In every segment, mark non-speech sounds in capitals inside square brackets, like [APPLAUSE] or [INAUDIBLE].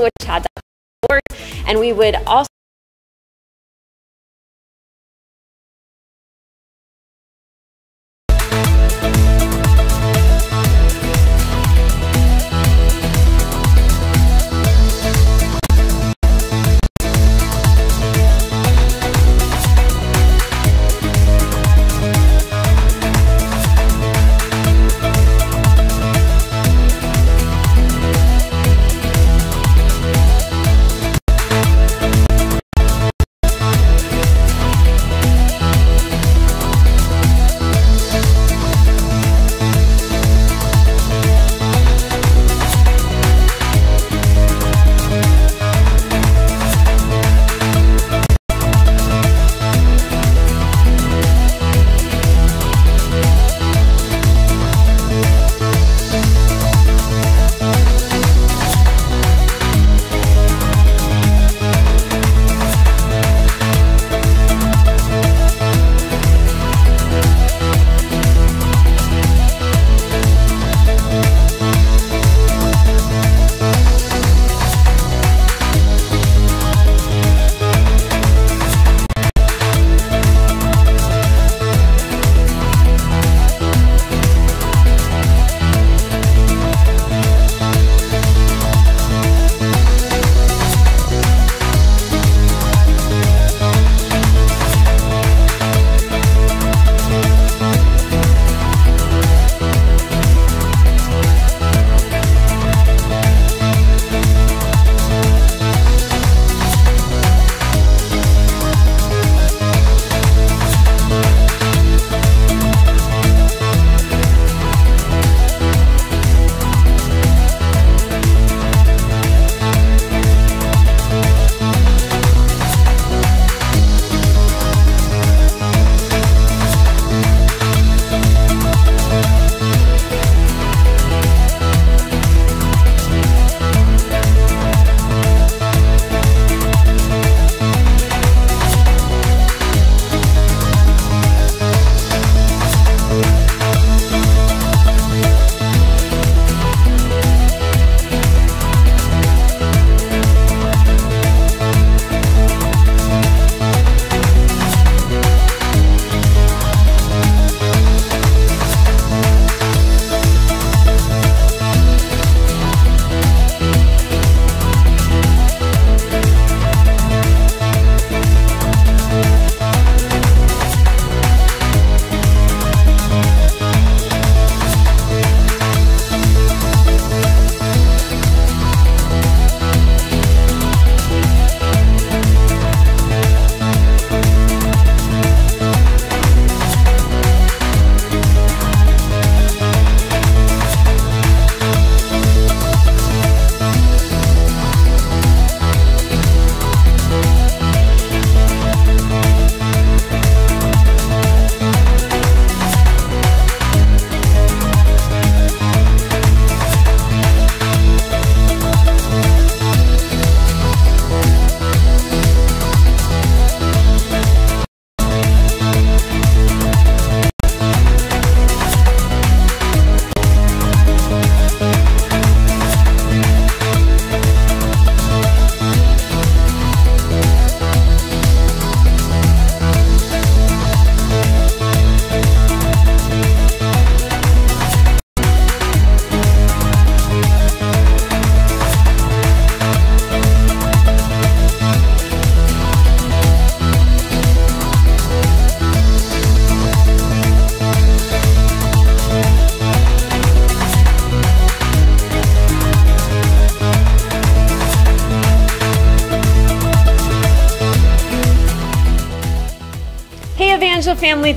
which had the board, and we would also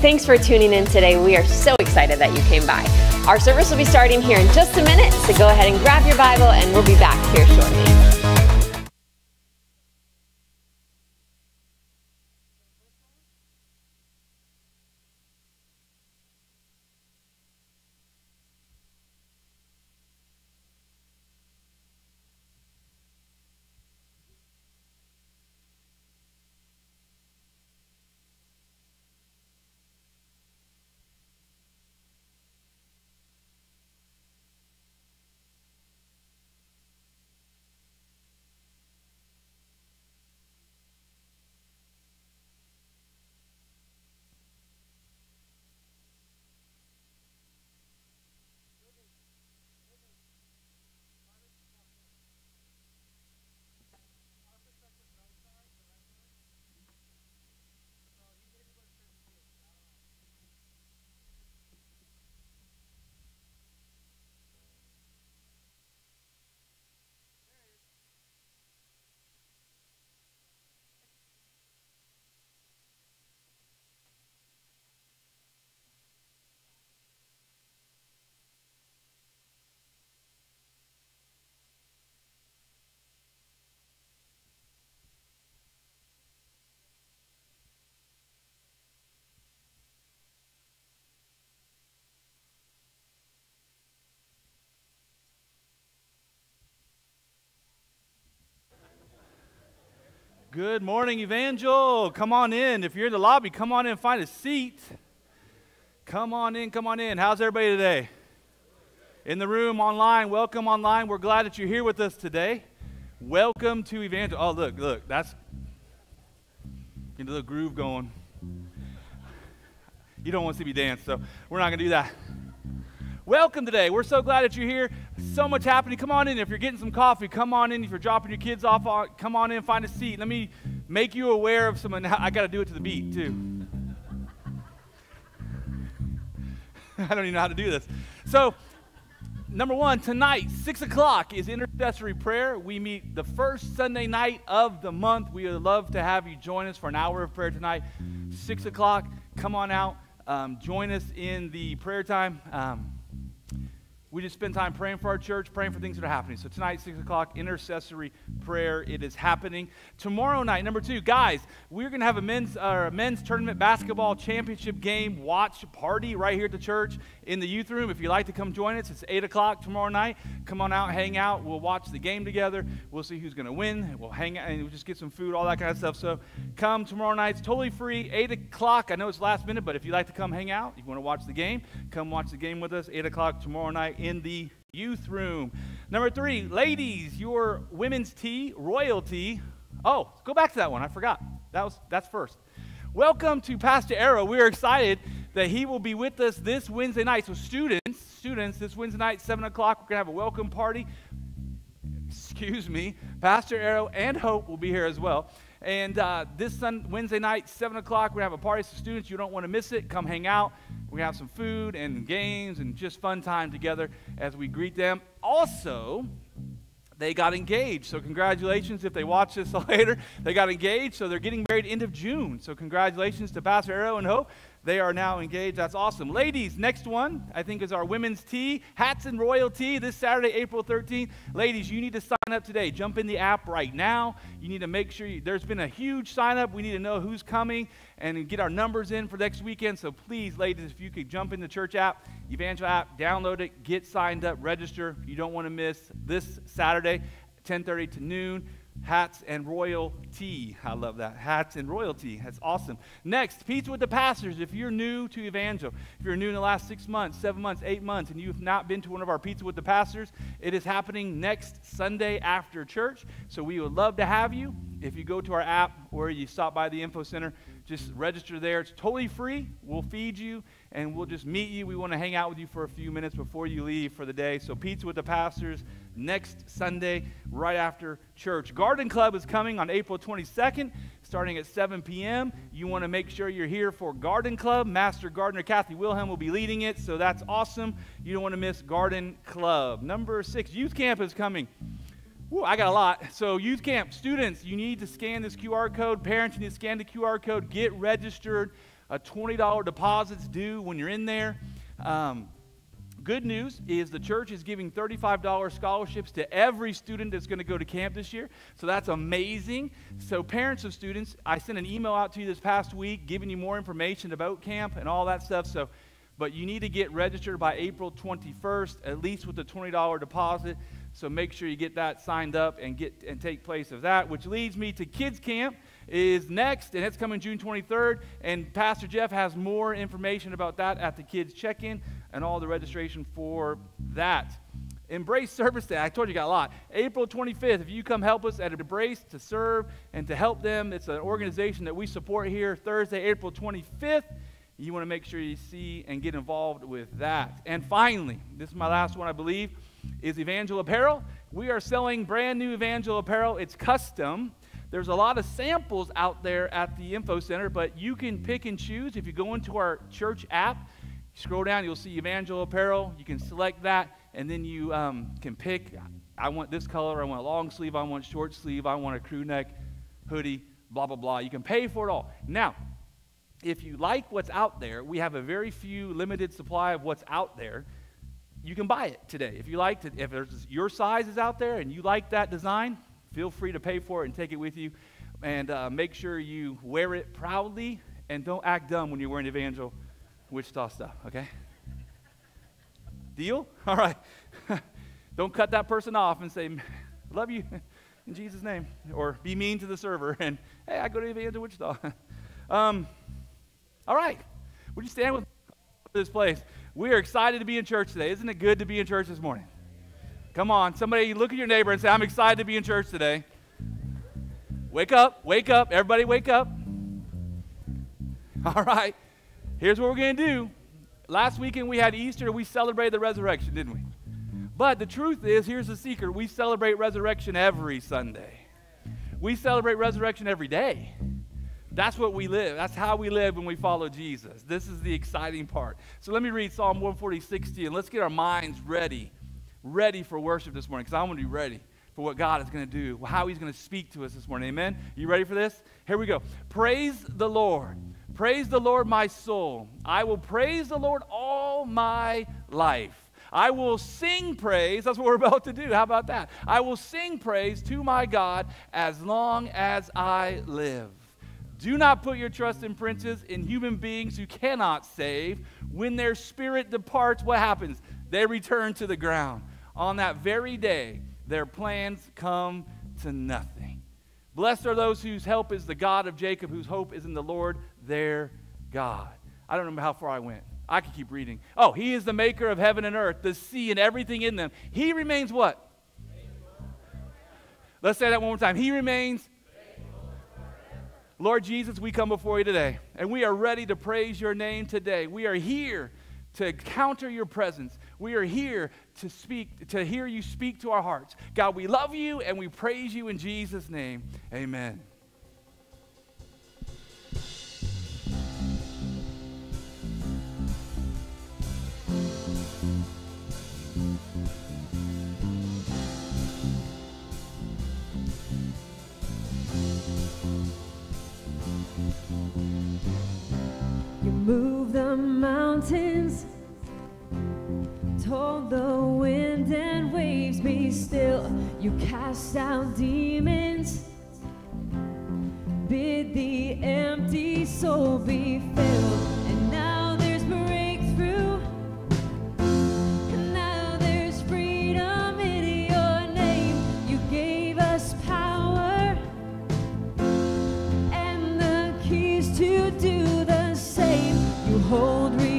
thanks for tuning in today. We are so excited that you came by. Our service will be starting here in just a minute, so go ahead and grab your Bible and we'll be back here shortly. Good morning, Evangel. Come on in. If you're in the lobby, come on in, find a seat. Come on in, come on in. How's everybody today? In the room, online, welcome online. We're glad that you're here with us today. Welcome to Evangel. Oh, look, look, that's get a little groove going. You don't want to see me dance, so we're not going to do that. Welcome today. We're so glad that you're here. So much happening. Come on in. If you're getting some coffee, come on in. If you're dropping your kids off, uh, come on in, find a seat. Let me make you aware of some. I got to do it to the beat, too. [LAUGHS] I don't even know how to do this. So, number one, tonight, 6 o'clock is intercessory prayer. We meet the first Sunday night of the month. We would love to have you join us for an hour of prayer tonight. 6 o'clock, come on out. Um, join us in the prayer time. Um, we just spend time praying for our church, praying for things that are happening. So tonight, 6 o'clock, intercessory prayer. It is happening. Tomorrow night, number two, guys, we're going to have a men's, uh, a men's tournament basketball championship game watch party right here at the church in the youth room. If you'd like to come join us, it's 8 o'clock tomorrow night. Come on out, hang out. We'll watch the game together. We'll see who's going to win. We'll hang out and we'll just get some food, all that kind of stuff. So come tomorrow night. It's totally free, 8 o'clock. I know it's last minute, but if you'd like to come hang out, if you want to watch the game, come watch the game with us, 8 o'clock tomorrow night in the youth room. Number three, ladies, your women's tea, royalty. Oh, go back to that one. I forgot. That was that's first. Welcome to Pastor Arrow. We are excited that he will be with us this Wednesday night. So, students, students, this Wednesday night, seven o'clock, we're gonna have a welcome party. Excuse me, Pastor Arrow and Hope will be here as well. And uh, this Wednesday night, 7 o'clock, we have a party for students. You don't want to miss it. Come hang out. We're going to have some food and games and just fun time together as we greet them. Also, they got engaged. So, congratulations if they watch this [LAUGHS] later. They got engaged, so they're getting married end of June. So, congratulations to Pastor Arrow and Hope. They are now engaged. That's awesome. Ladies, next one, I think, is our women's tea, hats and royalty this Saturday, April 13th. Ladies, you need to sign up today. Jump in the app right now. You need to make sure you, there's been a huge sign up. We need to know who's coming and get our numbers in for next weekend. So please, ladies, if you could jump in the church app, Evangel app, download it, get signed up, register. You don't want to miss this Saturday, 10:30 to noon hats and royalty. I love that. Hats and royalty. That's awesome. Next, Pizza with the Pastors. If you're new to Evangel, if you're new in the last six months, seven months, eight months, and you've not been to one of our Pizza with the Pastors, it is happening next Sunday after church. So we would love to have you. If you go to our app or you stop by the info center, just register there. It's totally free. We'll feed you and we'll just meet you. We want to hang out with you for a few minutes before you leave for the day. So, Pizza with the Pastors next Sunday, right after church. Garden Club is coming on April 22nd, starting at 7 p.m. You want to make sure you're here for Garden Club. Master Gardener Kathy Wilhelm will be leading it, so that's awesome. You don't want to miss Garden Club. Number six, Youth Camp is coming. Ooh, I got a lot. So, youth camp students, you need to scan this QR code. Parents, you need to scan the QR code. Get registered. A $20 deposit's due when you're in there. Um, good news is the church is giving $35 scholarships to every student that's going to go to camp this year. So that's amazing. So, parents of students, I sent an email out to you this past week giving you more information about camp and all that stuff. So, but you need to get registered by April 21st, at least with a $20 deposit. So make sure you get that signed up and get and take place of that, which leads me to kids camp is next, and it's coming June 23rd. And Pastor Jeff has more information about that at the kids check-in and all the registration for that. Embrace Service Day. I told you, you got a lot. April 25th, if you come help us at Embrace to serve and to help them, it's an organization that we support here. Thursday, April 25th. You want to make sure you see and get involved with that. And finally, this is my last one, I believe is Evangel Apparel. We are selling brand new Evangel Apparel. It's custom. There's a lot of samples out there at the info center, but you can pick and choose. If you go into our church app, scroll down, you'll see Evangel Apparel. You can select that, and then you um, can pick. I want this color. I want a long sleeve. I want short sleeve. I want a crew neck hoodie. Blah blah blah. You can pay for it all. Now, if you like what's out there, we have a very few limited supply of what's out there you can buy it today. If you like to, if your size is out there and you like that design, feel free to pay for it and take it with you. And uh, make sure you wear it proudly and don't act dumb when you're wearing Evangel Wichita stuff, okay? Deal? [LAUGHS] All right. [LAUGHS] don't cut that person off and say, love you. [LAUGHS] in Jesus' name. Or be mean to the server and, hey, I go to Evangel Wichita. um, all right. Would you stand with this place? We are excited to be in church today. Isn't it good to be in church this morning? Come on. Somebody look at your neighbor and say, I'm excited to be in church today. Wake up. Wake up. Everybody wake up. [LAUGHS] All right. Here's what we're going to do. Last weekend we had Easter. We celebrated the resurrection, didn't we? But the truth is, here's the secret we celebrate resurrection every Sunday. We celebrate resurrection every day. That's what we live. That's how we live when we follow Jesus. This is the exciting part. So let me read Psalm 140, 60, and let's get our minds ready, ready for worship this morning, because I want to be ready for what God is going to do, how He's going to speak to us this morning. Amen? You ready for this? Here we go. Praise the Lord. Praise the Lord, my soul. I will praise the Lord all my life. I will sing praise. That's what we're [LAUGHS] about to do. How about that? I will sing praise to my God as long as I live. Do not put your trust in princes, in human beings who cannot save. When their spirit departs, what happens? They return to the ground. On that very day, their plans come to nothing. Blessed are those whose help is the God of Jacob, whose hope is in the Lord their God. I don't remember how far I went. I could keep reading. Oh, he is the maker of heaven and earth, the sea and everything in them. He remains what? Let's say that one more time. He remains. Lord Jesus, we come before you today, and we are ready to praise your name today. We are here to counter your presence. We are here to speak, to hear you speak to our hearts. God, we love you and we praise you in Jesus' name. Amen. The mountains, told the wind and waves be still. You cast out demons, bid the empty soul be filled. And now there's breakthrough. And now there's freedom in your name. You gave us power and the keys to do the same. Hold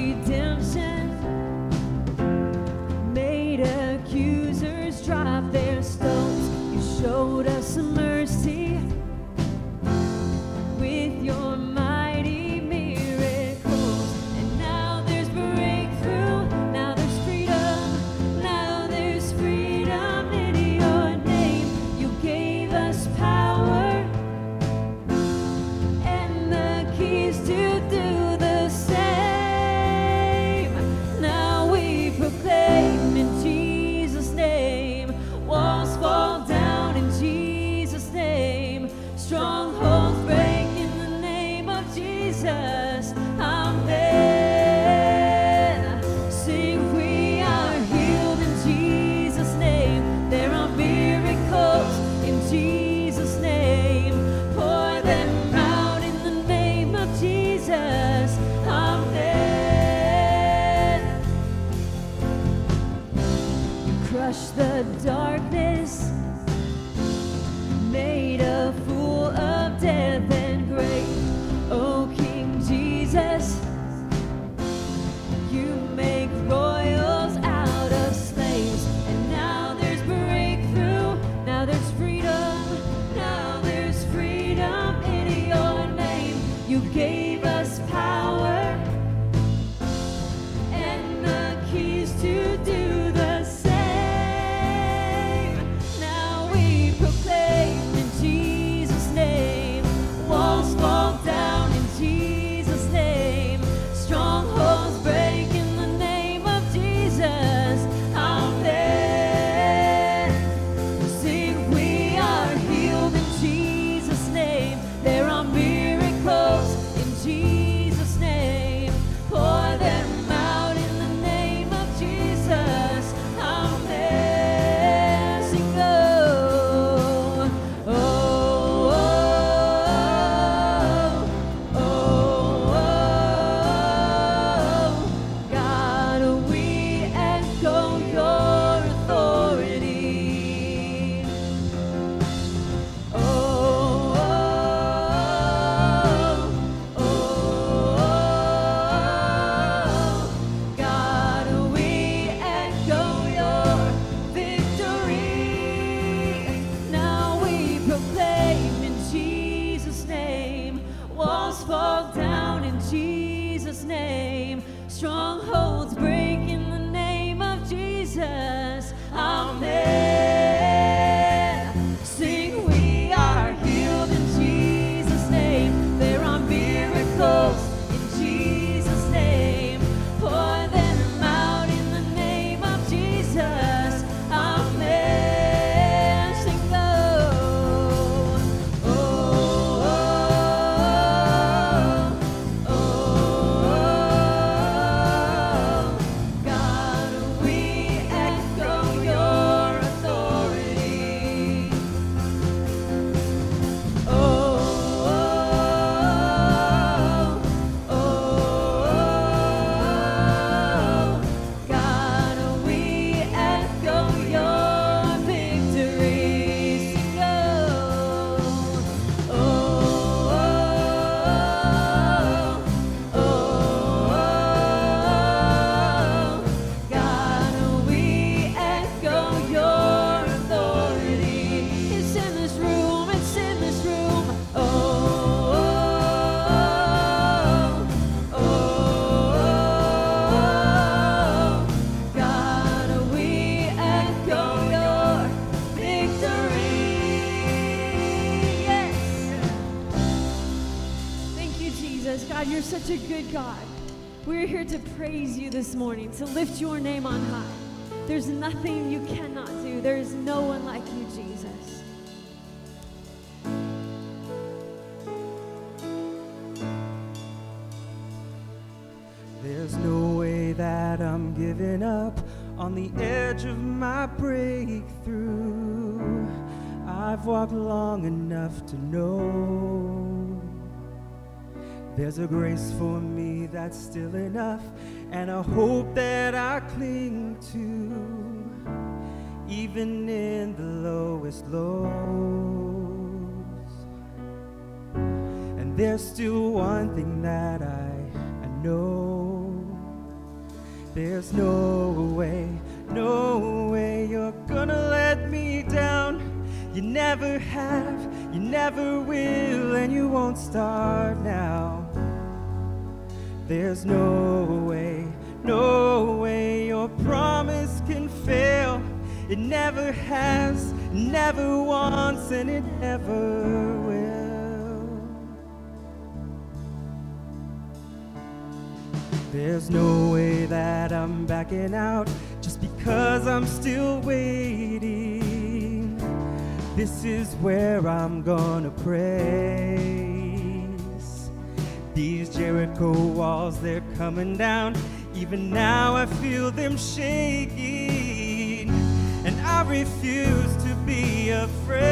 a good God. We're here to praise you this morning, to lift your name on high. There's nothing you cannot do. There is no one like you, Jesus. There's no way that I'm giving up on the edge of my breakthrough. I've walked long enough to know there's a grace for me that's still enough, and a hope that I cling to, even in the lowest lows. And there's still one thing that I, I know. There's no way, no way you're gonna let me down. You never have, you never will, and you won't start now. There's no way, no way your promise can fail. It never has, never once, and it never will. There's no way that I'm backing out just because I'm still waiting. This is where I'm gonna praise. These Jericho walls, they're coming down. Even now, I feel them shaking. And I refuse to be afraid.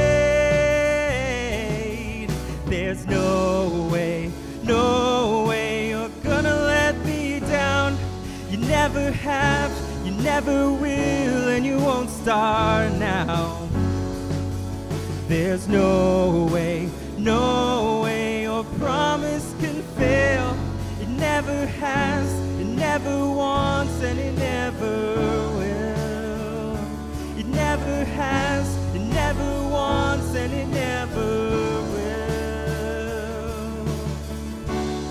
There's no way, no way you're gonna let me down. You never have, you never will, and you won't start now. There's no way, no way promise can fail. It never has, it never wants, and it never will. It never has, it never wants, and it never will.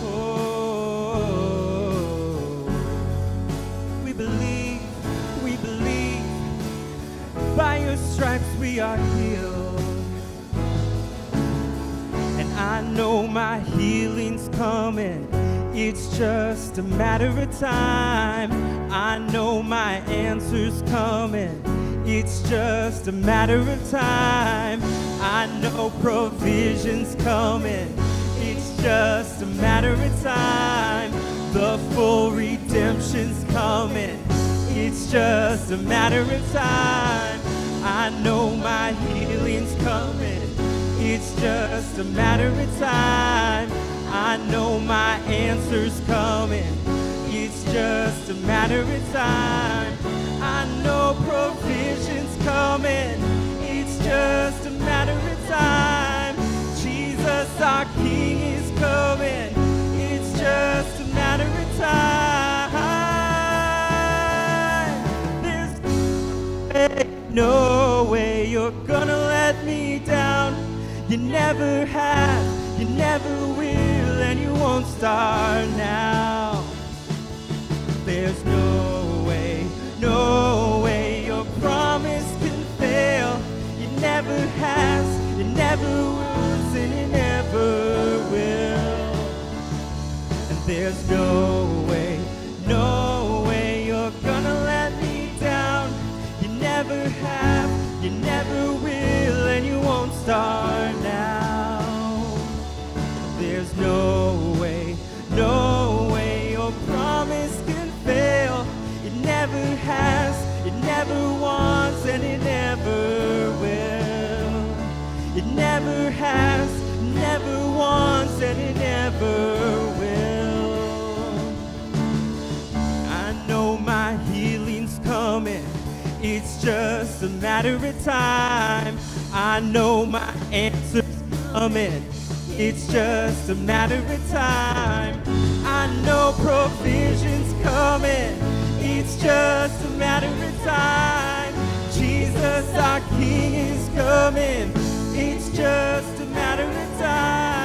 Oh, we believe, we believe. By your stripes we are I know my healing's coming. It's just a matter of time. I know my answer's coming. It's just a matter of time. I know provision's coming. It's just a matter of time. The full redemption's coming. It's just a matter of time. I know my healing's coming. It's just a matter of time. I know my answer's coming. It's just a matter of time. I know provision's coming. It's just a matter of time. Jesus, our King, is coming. It's just a matter of time. There's no way you're gonna let me down. You never have, you never will, and you won't start now. There's no way, no way your promise can fail. It never has, it never will, and it never will. And there's no way, no way you're gonna let me down. You never have, you never will, now. There's no way, no way your promise can fail. It never has, it never wants, and it never will. It never has, never wants, and it never will. I know my healing's coming. It's just a matter of time. I know my answer's coming. It's just a matter of time. I know provision's coming. It's just a matter of time. Jesus, our King, is coming. It's just a matter of time.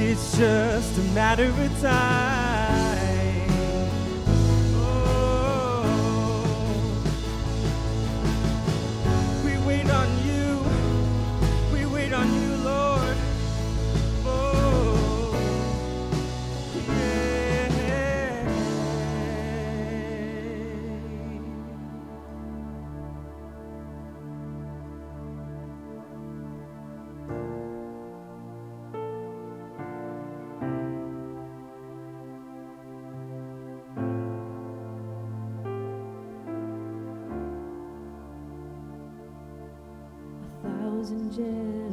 It's just a matter of time. on you. We wait on you. Generations,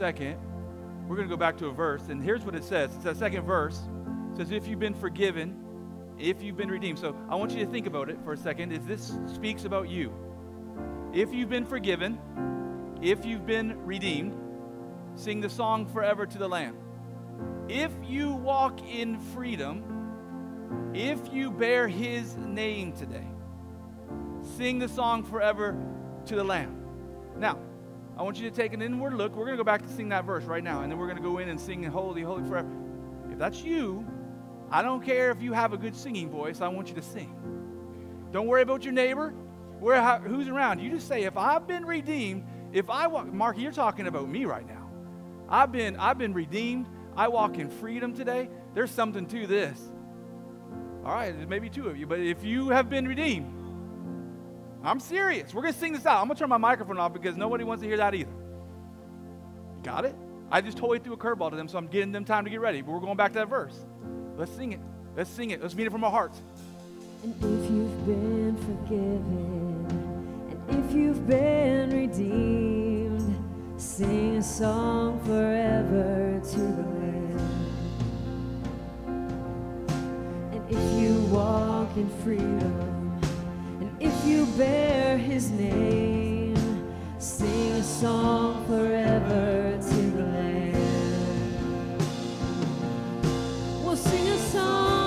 second. We're going to go back to a verse, and here's what it says. It's that second verse. It says, if you've been forgiven, if you've been redeemed. So I want you to think about it for a second. Is this speaks about you? If you've been forgiven, if you've been redeemed, sing the song forever to the Lamb. If you walk in freedom, if you bear his name today, sing the song forever to the Lamb. Now, I want you to take an inward look. We're going to go back to sing that verse right now, and then we're going to go in and sing Holy, Holy Forever. If that's you, I don't care if you have a good singing voice, I want you to sing. Don't worry about your neighbor, where, who's around. You just say, if I've been redeemed, if I walk, Mark, you're talking about me right now. I've been, I've been redeemed. I walk in freedom today. There's something to this. All right, maybe two of you, but if you have been redeemed, I'm serious. We're going to sing this out. I'm going to turn my microphone off because nobody wants to hear that either. Got it? I just totally threw a curveball to them, so I'm getting them time to get ready. But we're going back to that verse. Let's sing it. Let's sing it. Let's mean it from our hearts. And if you've been forgiven, and if you've been redeemed, sing a song forever to the Lamb. And if you walk in freedom, you bear His name, sing a song forever to the land. We'll sing a song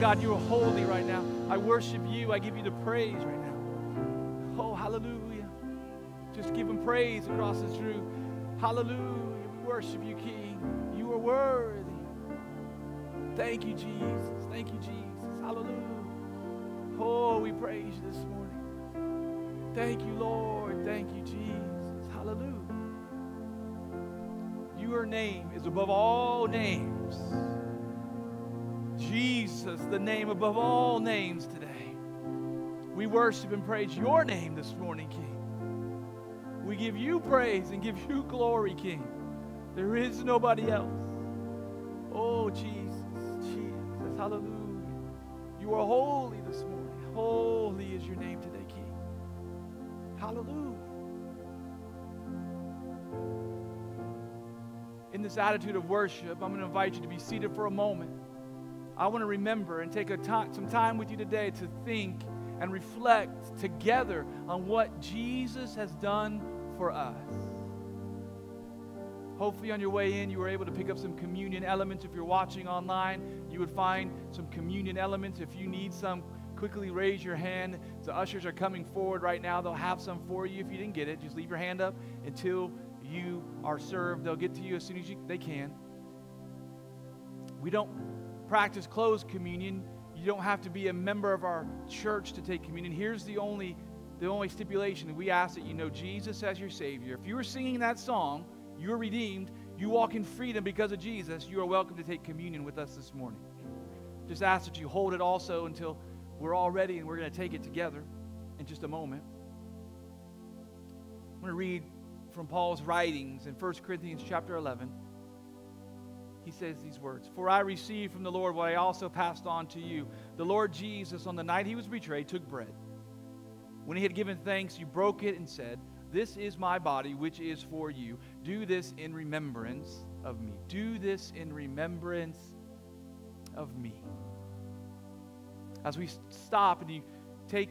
God, you are holy right now. I worship you. I give you the praise right now. Oh, hallelujah. Just give him praise across this room. Hallelujah. We worship you, King. You are worthy. Thank you, Jesus. Thank you, Jesus. Hallelujah. Oh, we praise you this morning. Thank you, Lord. Thank you, Jesus. Hallelujah. Your name is above all names. Jesus, the name above all names today. We worship and praise your name this morning, King. We give you praise and give you glory, King. There is nobody else. Oh, Jesus, Jesus. Hallelujah. You are holy this morning. Holy is your name today, King. Hallelujah. In this attitude of worship, I'm going to invite you to be seated for a moment. I want to remember and take some time with you today to think and reflect together on what Jesus has done for us. Hopefully, on your way in, you were able to pick up some communion elements. If you're watching online, you would find some communion elements. If you need some, quickly raise your hand. The ushers are coming forward right now. They'll have some for you. If you didn't get it, just leave your hand up until you are served. They'll get to you as soon as you, they can. We don't practice closed communion. You don't have to be a member of our church to take communion. Here's the only the only stipulation. We ask that you know Jesus as your Savior. If you were singing that song, you are redeemed, you walk in freedom because of Jesus, you are welcome to take communion with us this morning. Just ask that you hold it also until we're all ready and we're going to take it together in just a moment. I'm going to read from Paul's writings in 1 Corinthians chapter 11. He says these words For I received from the Lord what I also passed on to you. The Lord Jesus, on the night he was betrayed, took bread. When he had given thanks, he broke it and said, This is my body, which is for you. Do this in remembrance of me. Do this in remembrance of me. As we stop and you take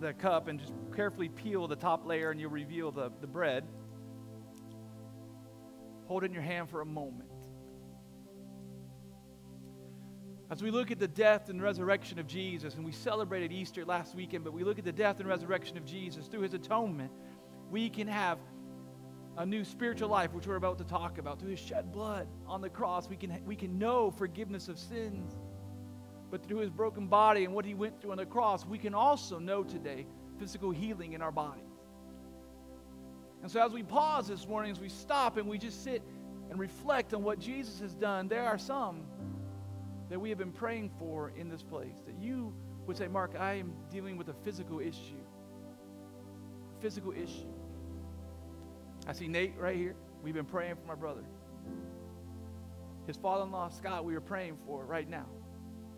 the cup and just carefully peel the top layer and you'll reveal the, the bread, hold it in your hand for a moment. As we look at the death and resurrection of Jesus, and we celebrated Easter last weekend, but we look at the death and resurrection of Jesus through his atonement, we can have a new spiritual life, which we're about to talk about. Through his shed blood on the cross, we can, we can know forgiveness of sins. But through his broken body and what he went through on the cross, we can also know today physical healing in our bodies. And so, as we pause this morning, as we stop and we just sit and reflect on what Jesus has done, there are some that we have been praying for in this place. That you would say, Mark, I am dealing with a physical issue. A Physical issue. I see Nate right here. We've been praying for my brother. His father in law, Scott, we are praying for right now.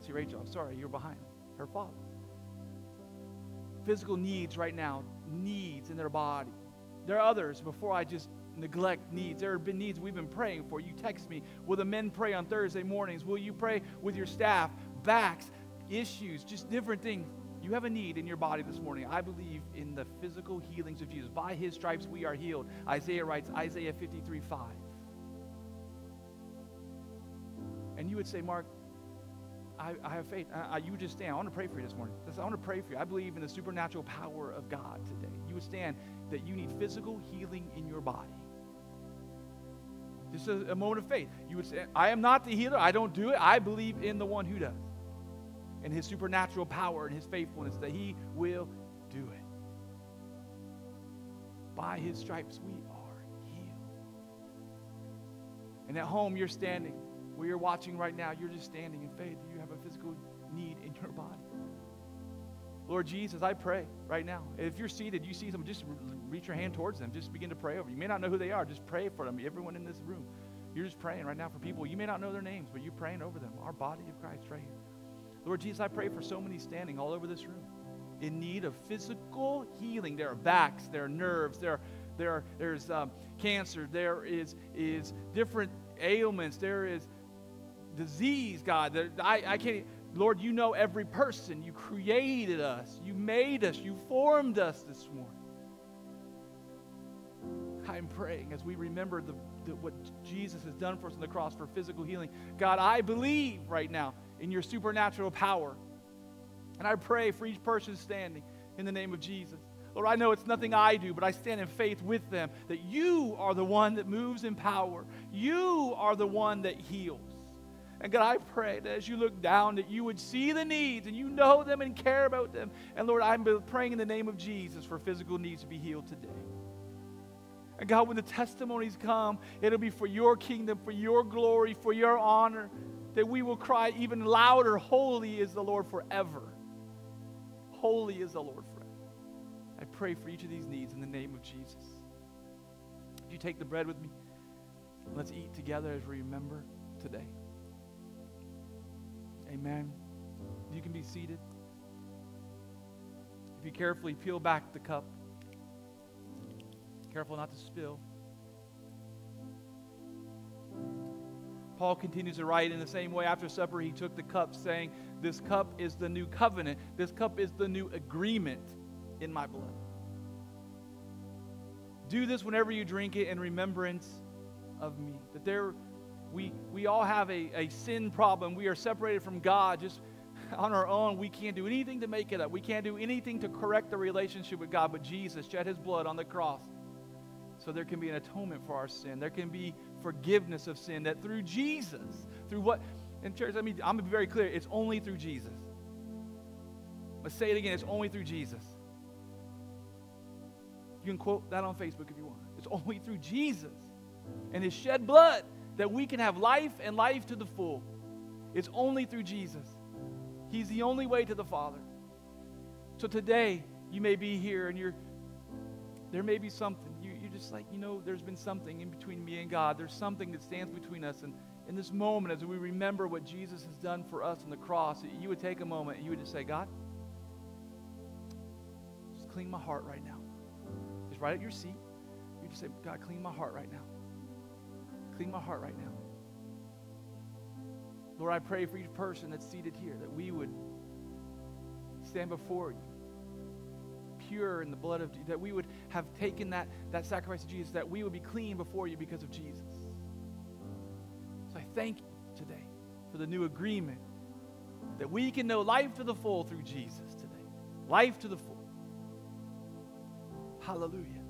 I see Rachel. I'm sorry, you're behind her father. Physical needs right now, needs in their body. There are others before I just neglect needs. There have been needs we've been praying for. You text me, will the men pray on Thursday mornings? Will you pray with your staff? Backs, issues, just different things. You have a need in your body this morning. I believe in the physical healings of Jesus. By his stripes we are healed. Isaiah writes, Isaiah 53 5. And you would say, Mark, I, I have faith. I, I, you just stand. I want to pray for you this morning. I want to pray for you. I believe in the supernatural power of God today. You would stand that you need physical healing in your body. This is a moment of faith. You would say, I am not the healer. I don't do it. I believe in the one who does. And his supernatural power and his faithfulness that he will do it. By his stripes we are healed. And at home you're standing. Where you're watching right now, you're just standing in faith. You have a physical need in your body. Lord Jesus, I pray right now. If you're seated, you see someone, just reach your hand towards them. Just begin to pray over. You may not know who they are. Just pray for them. Everyone in this room, you're just praying right now for people. You may not know their names, but you're praying over them. Our body of Christ right here. Lord Jesus, I pray for so many standing all over this room in need of physical healing. There are backs, there are nerves, there, there there's um, cancer, there is, is different ailments, there is disease, God. There, I, I can't. Lord, you know every person. You created us. You made us. You formed us this morning. I'm praying as we remember the, the, what Jesus has done for us on the cross for physical healing. God, I believe right now in your supernatural power. And I pray for each person standing in the name of Jesus. Lord, I know it's nothing I do, but I stand in faith with them that you are the one that moves in power. You are the one that heals. And God, I pray that as you look down, that you would see the needs and you know them and care about them. And Lord, I'm praying in the name of Jesus for physical needs to be healed today. And God, when the testimonies come, it'll be for your kingdom, for your glory, for your honor, that we will cry even louder, Holy is the Lord forever. Holy is the Lord forever. I pray for each of these needs in the name of Jesus. Would you take the bread with me? Let's eat together as we remember today. Amen. You can be seated. If you carefully peel back the cup, careful not to spill. Paul continues to write in the same way after supper, he took the cup, saying, This cup is the new covenant. This cup is the new agreement in my blood. Do this whenever you drink it in remembrance of me. That there, we, we all have a, a sin problem. We are separated from God just on our own. We can't do anything to make it up. We can't do anything to correct the relationship with God. But Jesus shed his blood on the cross so there can be an atonement for our sin. There can be forgiveness of sin. That through Jesus, through what, in church, I mean, I'm going to be very clear. It's only through Jesus. Let's say it again. It's only through Jesus. You can quote that on Facebook if you want. It's only through Jesus and his shed blood that we can have life and life to the full. It's only through Jesus. He's the only way to the Father. So today, you may be here and you're there may be something. You, you're just like, you know, there's been something in between me and God. There's something that stands between us. And in this moment, as we remember what Jesus has done for us on the cross, you would take a moment and you would just say, God, just clean my heart right now. Just right at your seat. You just say, God, clean my heart right now. Clean my heart right now. Lord, I pray for each person that's seated here that we would stand before you pure in the blood of that we would have taken that, that sacrifice of Jesus, that we would be clean before you because of Jesus. So I thank you today for the new agreement that we can know life to the full through Jesus today. Life to the full. Hallelujah.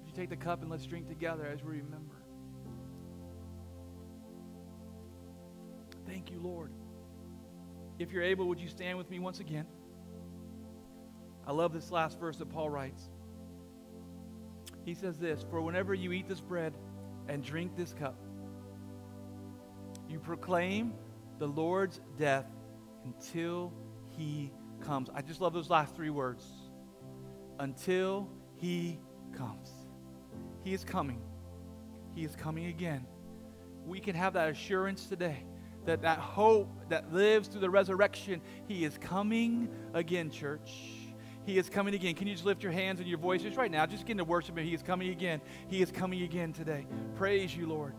Would you take the cup and let's drink together as we remember? Thank you, Lord. If you're able, would you stand with me once again? I love this last verse that Paul writes. He says this For whenever you eat this bread and drink this cup, you proclaim the Lord's death until he comes. I just love those last three words. Until he comes. He is coming. He is coming again. We can have that assurance today that that hope that lives through the resurrection, he is coming again, church. He is coming again. Can you just lift your hands and your voices right now? Just get into worship. He is coming again. He is coming again today. Praise you, Lord.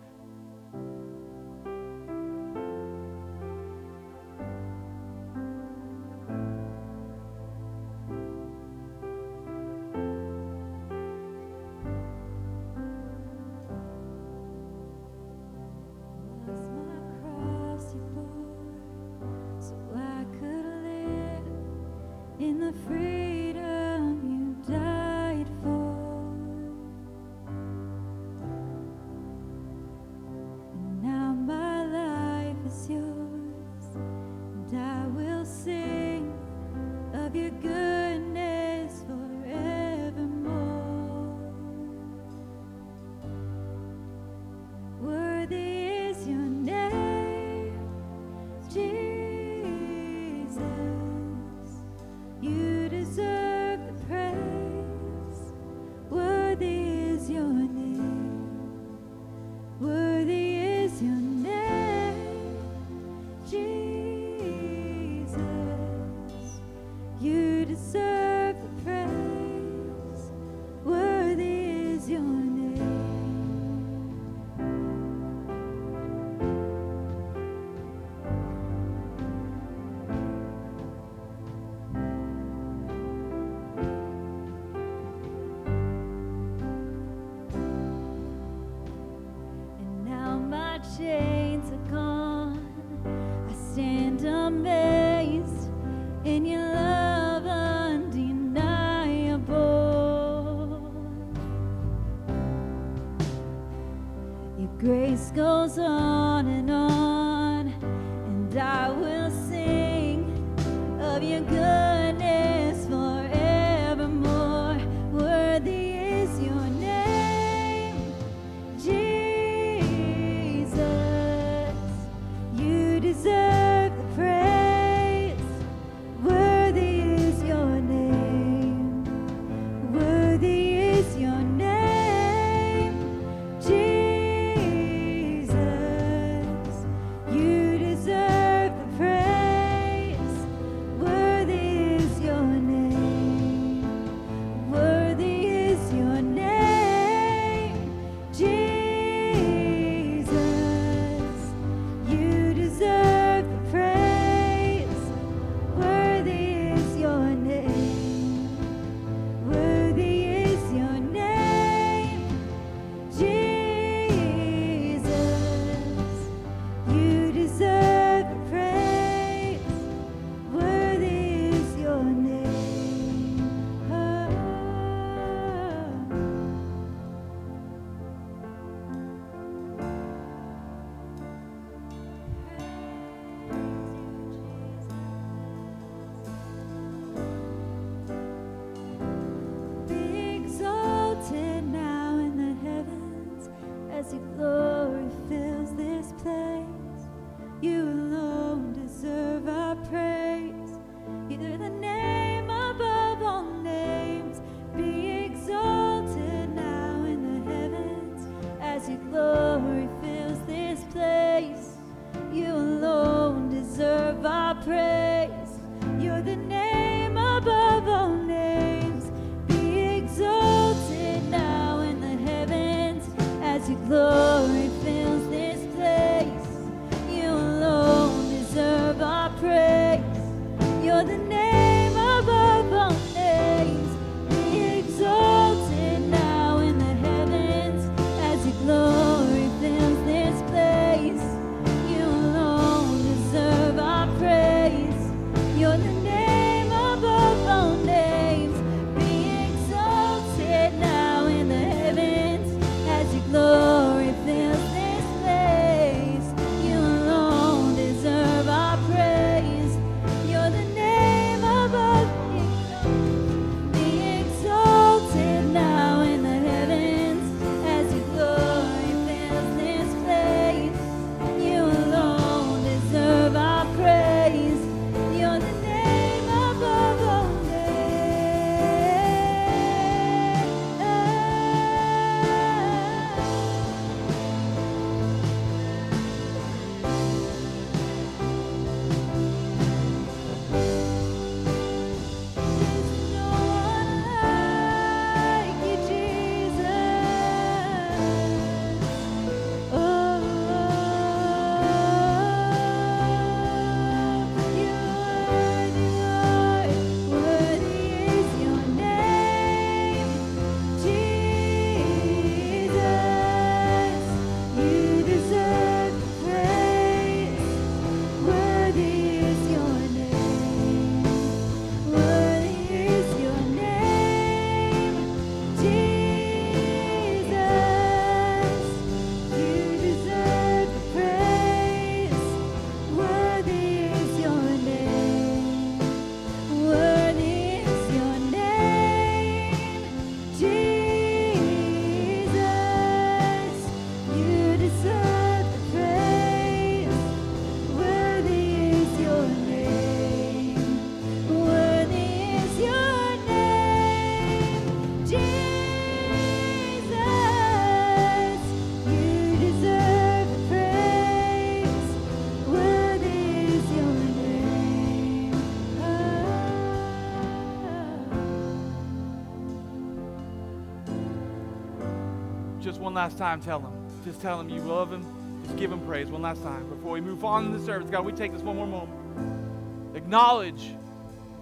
Last time, tell him. Just tell him you love him. Just give him praise one last time before we move on in the service. God, we take this one more moment. Acknowledge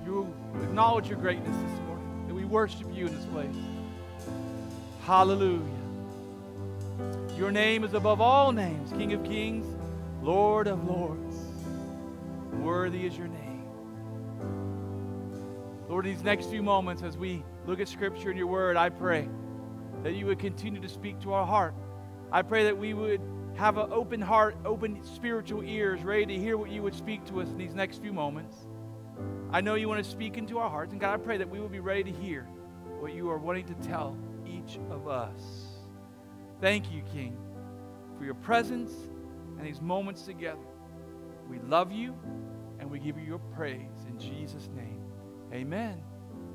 you acknowledge your greatness this morning. That we worship you in this place. Hallelujah. Your name is above all names, King of Kings, Lord of Lords. Worthy is your name. Lord, these next few moments, as we look at Scripture and your word, I pray that you would continue to speak to our heart. I pray that we would have an open heart, open spiritual ears, ready to hear what you would speak to us in these next few moments. I know you want to speak into our hearts, and God, I pray that we will be ready to hear what you are wanting to tell each of us. Thank you, King, for your presence and these moments together. We love you and we give you your praise in Jesus' name. Amen.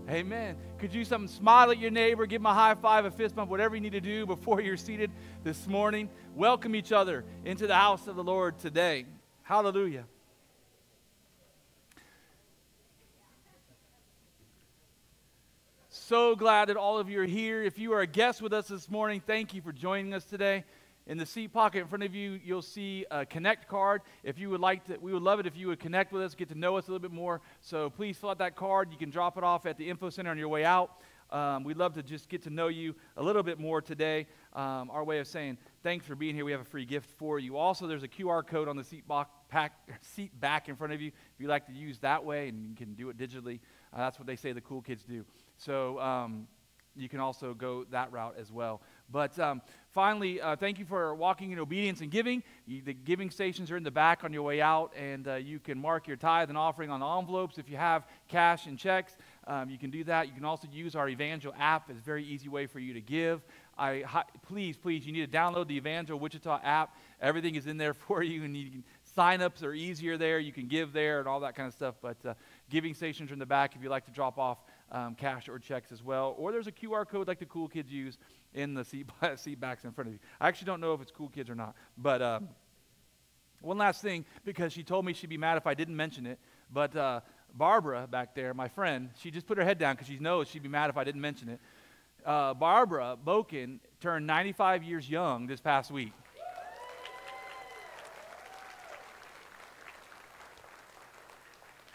Amen. Could you something? Smile at your neighbor, give him a high five, a fist bump, whatever you need to do before [LAUGHS] you're seated this morning. Welcome each other into the house of the Lord today. Hallelujah. So glad that all of you are here. If you are a guest with us this morning, thank you for joining us today. In the seat pocket in front of you, you'll see a connect card. If you would like to, we would love it if you would connect with us, get to know us a little bit more. So please fill out that card. You can drop it off at the info center on your way out. Um, we'd love to just get to know you a little bit more today. Um, our way of saying thanks for being here. We have a free gift for you. Also, there's a QR code on the seat, box, pack, [LAUGHS] seat back in front of you. If you like to use that way, and you can do it digitally, uh, that's what they say the cool kids do. So um, you can also go that route as well. But um, finally, uh, thank you for walking in obedience and giving. You, the giving stations are in the back on your way out, and uh, you can mark your tithe and offering on envelopes. If you have cash and checks, um, you can do that. You can also use our Evangel app. It's a very easy way for you to give. I hi, please, please, you need to download the Evangel Wichita app. Everything is in there [LAUGHS] for you, and you can, sign-ups are easier there. You can give there and all that kind of stuff. But uh, giving stations are in the back if you like to drop off um, cash or checks as well. Or there's a QR code like the cool kids use in the seat, [LAUGHS] seat backs in front of you. I actually don't know if it's cool kids or not. But um, one last thing, because she told me she'd be mad if I didn't mention it. But uh, Barbara back there, my friend, she just put her head down because she knows she'd be mad if I didn't mention it uh, Barbara Boken turned 95 years young this past week.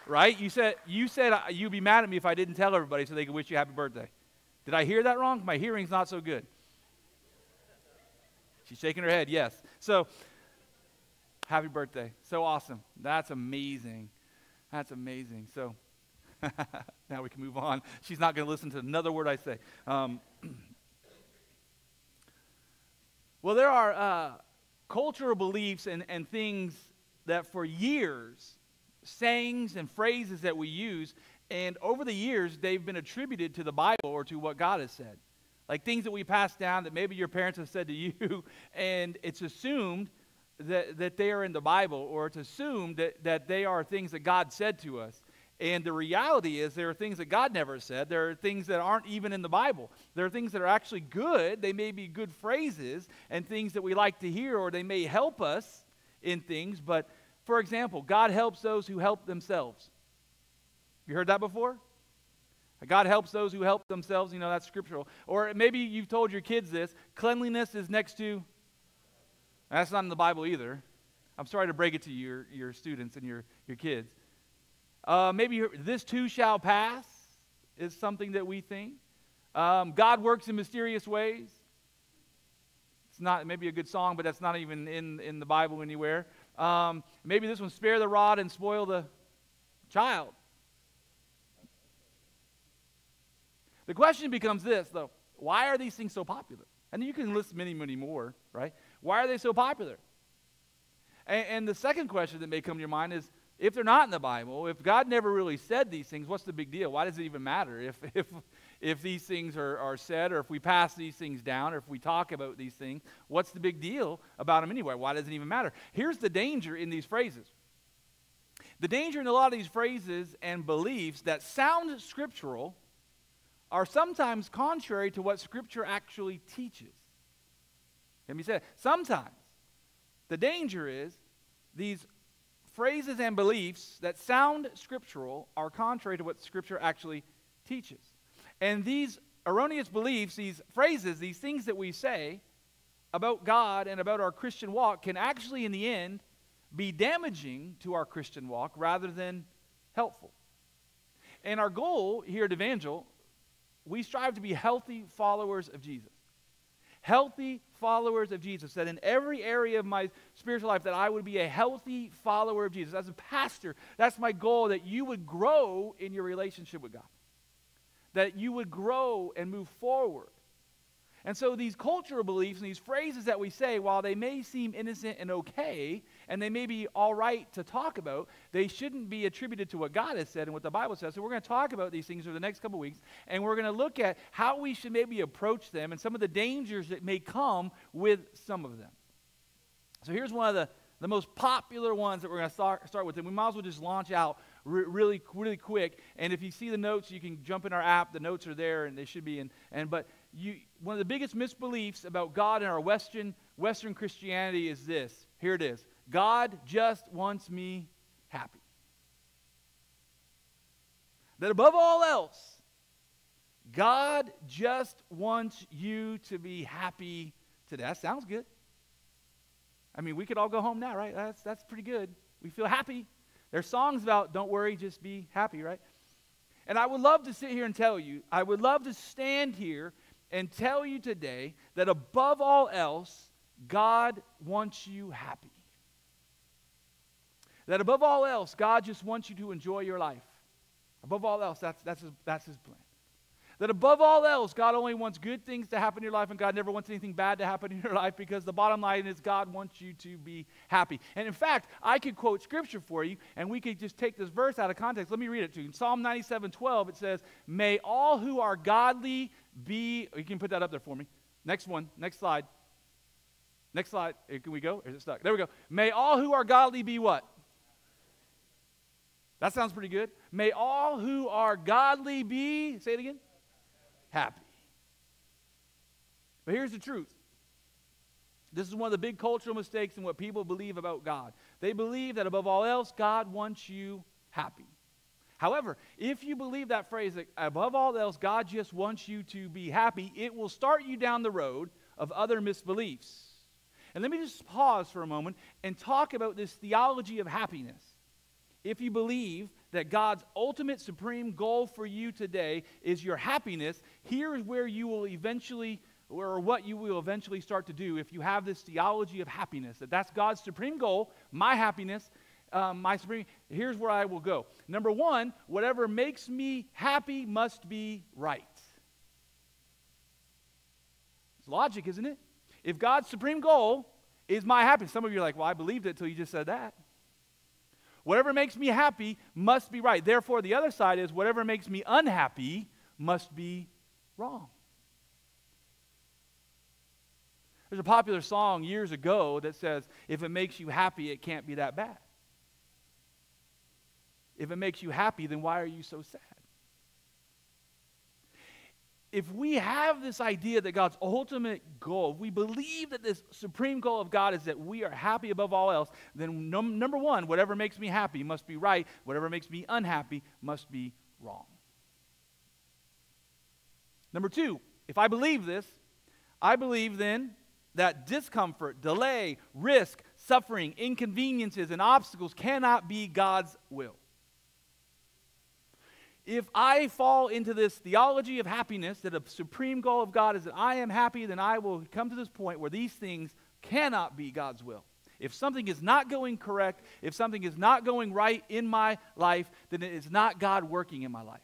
Right? You said you said uh, you'd be mad at me if I didn't tell everybody so they could wish you happy birthday. Did I hear that wrong? My hearing's not so good. She's shaking her head. Yes. So, happy birthday. So awesome. That's amazing. That's amazing. So, [LAUGHS] now we can move on. She's not going to listen to another word I say. Um, [CLEARS THROAT] well, there are uh, cultural beliefs and, and things that for years, sayings and phrases that we use, and over the years, they've been attributed to the Bible or to what God has said. Like things that we pass down that maybe your parents have said to you, [LAUGHS] and it's assumed that, that they are in the Bible, or it's assumed that, that they are things that God said to us. And the reality is, there are things that God never said. There are things that aren't even in the Bible. There are things that are actually good. They may be good phrases and things that we like to hear, or they may help us in things. But for example, God helps those who help themselves. You heard that before? God helps those who help themselves. You know, that's scriptural. Or maybe you've told your kids this cleanliness is next to. That's not in the Bible either. I'm sorry to break it to your, your students and your, your kids. Uh, maybe this too shall pass is something that we think. Um, God works in mysterious ways. It's not maybe a good song, but that's not even in, in the Bible anywhere. Um, maybe this one, spare the rod and spoil the child. The question becomes this, though why are these things so popular? And you can list many, many more, right? Why are they so popular? And, and the second question that may come to your mind is if they're not in the Bible, if God never really said these things, what's the big deal? Why does it even matter if, [LAUGHS] if, if these things are, are said or if we pass these things down or if we talk about these things? What's the big deal about them anyway? Why does it even matter? Here's the danger in these phrases the danger in a lot of these phrases and beliefs that sound scriptural are sometimes contrary to what Scripture actually teaches. Let me say, sometimes the danger is these phrases and beliefs that sound scriptural are contrary to what Scripture actually teaches. And these erroneous beliefs, these phrases, these things that we say about God and about our Christian walk can actually, in the end, be damaging to our Christian walk rather than helpful. And our goal here at Evangel, we strive to be healthy followers of Jesus healthy followers of Jesus. That in every area of my spiritual life, that I would be a healthy follower of Jesus. As a pastor, that's my goal that you would grow in your relationship with God, that you would grow and move forward and so these cultural beliefs and these phrases that we say, while they may seem innocent and okay, and they may be all right to talk about, they shouldn't be attributed to what God has said and what the Bible says. So we're going to talk about these things over the next couple weeks, and we're going to look at how we should maybe approach them and some of the dangers that may come with some of them. So here's one of the, the most popular ones that we're going to start, start with, and we might as well just launch out re- really, really quick. And if you see the notes, you can jump in our app. The notes are there, and they should be in. And but you, one of the biggest misbeliefs about God in our Western, Western Christianity is this. Here it is God just wants me happy. That above all else, God just wants you to be happy today. That sounds good. I mean, we could all go home now, right? That's, that's pretty good. We feel happy. There's songs about don't worry, just be happy, right? And I would love to sit here and tell you, I would love to stand here and tell you today that above all else, God wants you happy. That above all else, God just wants you to enjoy your life. Above all else, that's, that's, his, that's his plan. That above all else, God only wants good things to happen in your life, and God never wants anything bad to happen in your life because the bottom line is God wants you to be happy. And in fact, I could quote scripture for you, and we could just take this verse out of context. Let me read it to you. In Psalm 97 12, it says, May all who are godly be, you can put that up there for me. Next one, next slide. Next slide. Can we go? Is it stuck? There we go. May all who are godly be what? That sounds pretty good. May all who are godly be, say it again, happy. But here's the truth. This is one of the big cultural mistakes in what people believe about God. They believe that above all else, God wants you happy. However, if you believe that phrase that above all else, God just wants you to be happy, it will start you down the road of other misbeliefs. And let me just pause for a moment and talk about this theology of happiness. If you believe that God's ultimate supreme goal for you today is your happiness, here is where you will eventually, or what you will eventually start to do if you have this theology of happiness, that that's God's supreme goal, my happiness, um, my supreme, here's where I will go. Number one, whatever makes me happy must be right. It's logic, isn't it? If God's supreme goal is my happiness, some of you are like, well, I believed it until you just said that. Whatever makes me happy must be right. Therefore, the other side is whatever makes me unhappy must be wrong. There's a popular song years ago that says, if it makes you happy, it can't be that bad. If it makes you happy, then why are you so sad? If we have this idea that God's ultimate goal, we believe that this supreme goal of God is that we are happy above all else, then num- number one, whatever makes me happy must be right. Whatever makes me unhappy must be wrong. Number two, if I believe this, I believe then that discomfort, delay, risk, suffering, inconveniences, and obstacles cannot be God's will. If I fall into this theology of happiness, that a supreme goal of God is that I am happy, then I will come to this point where these things cannot be God's will. If something is not going correct, if something is not going right in my life, then it is not God working in my life.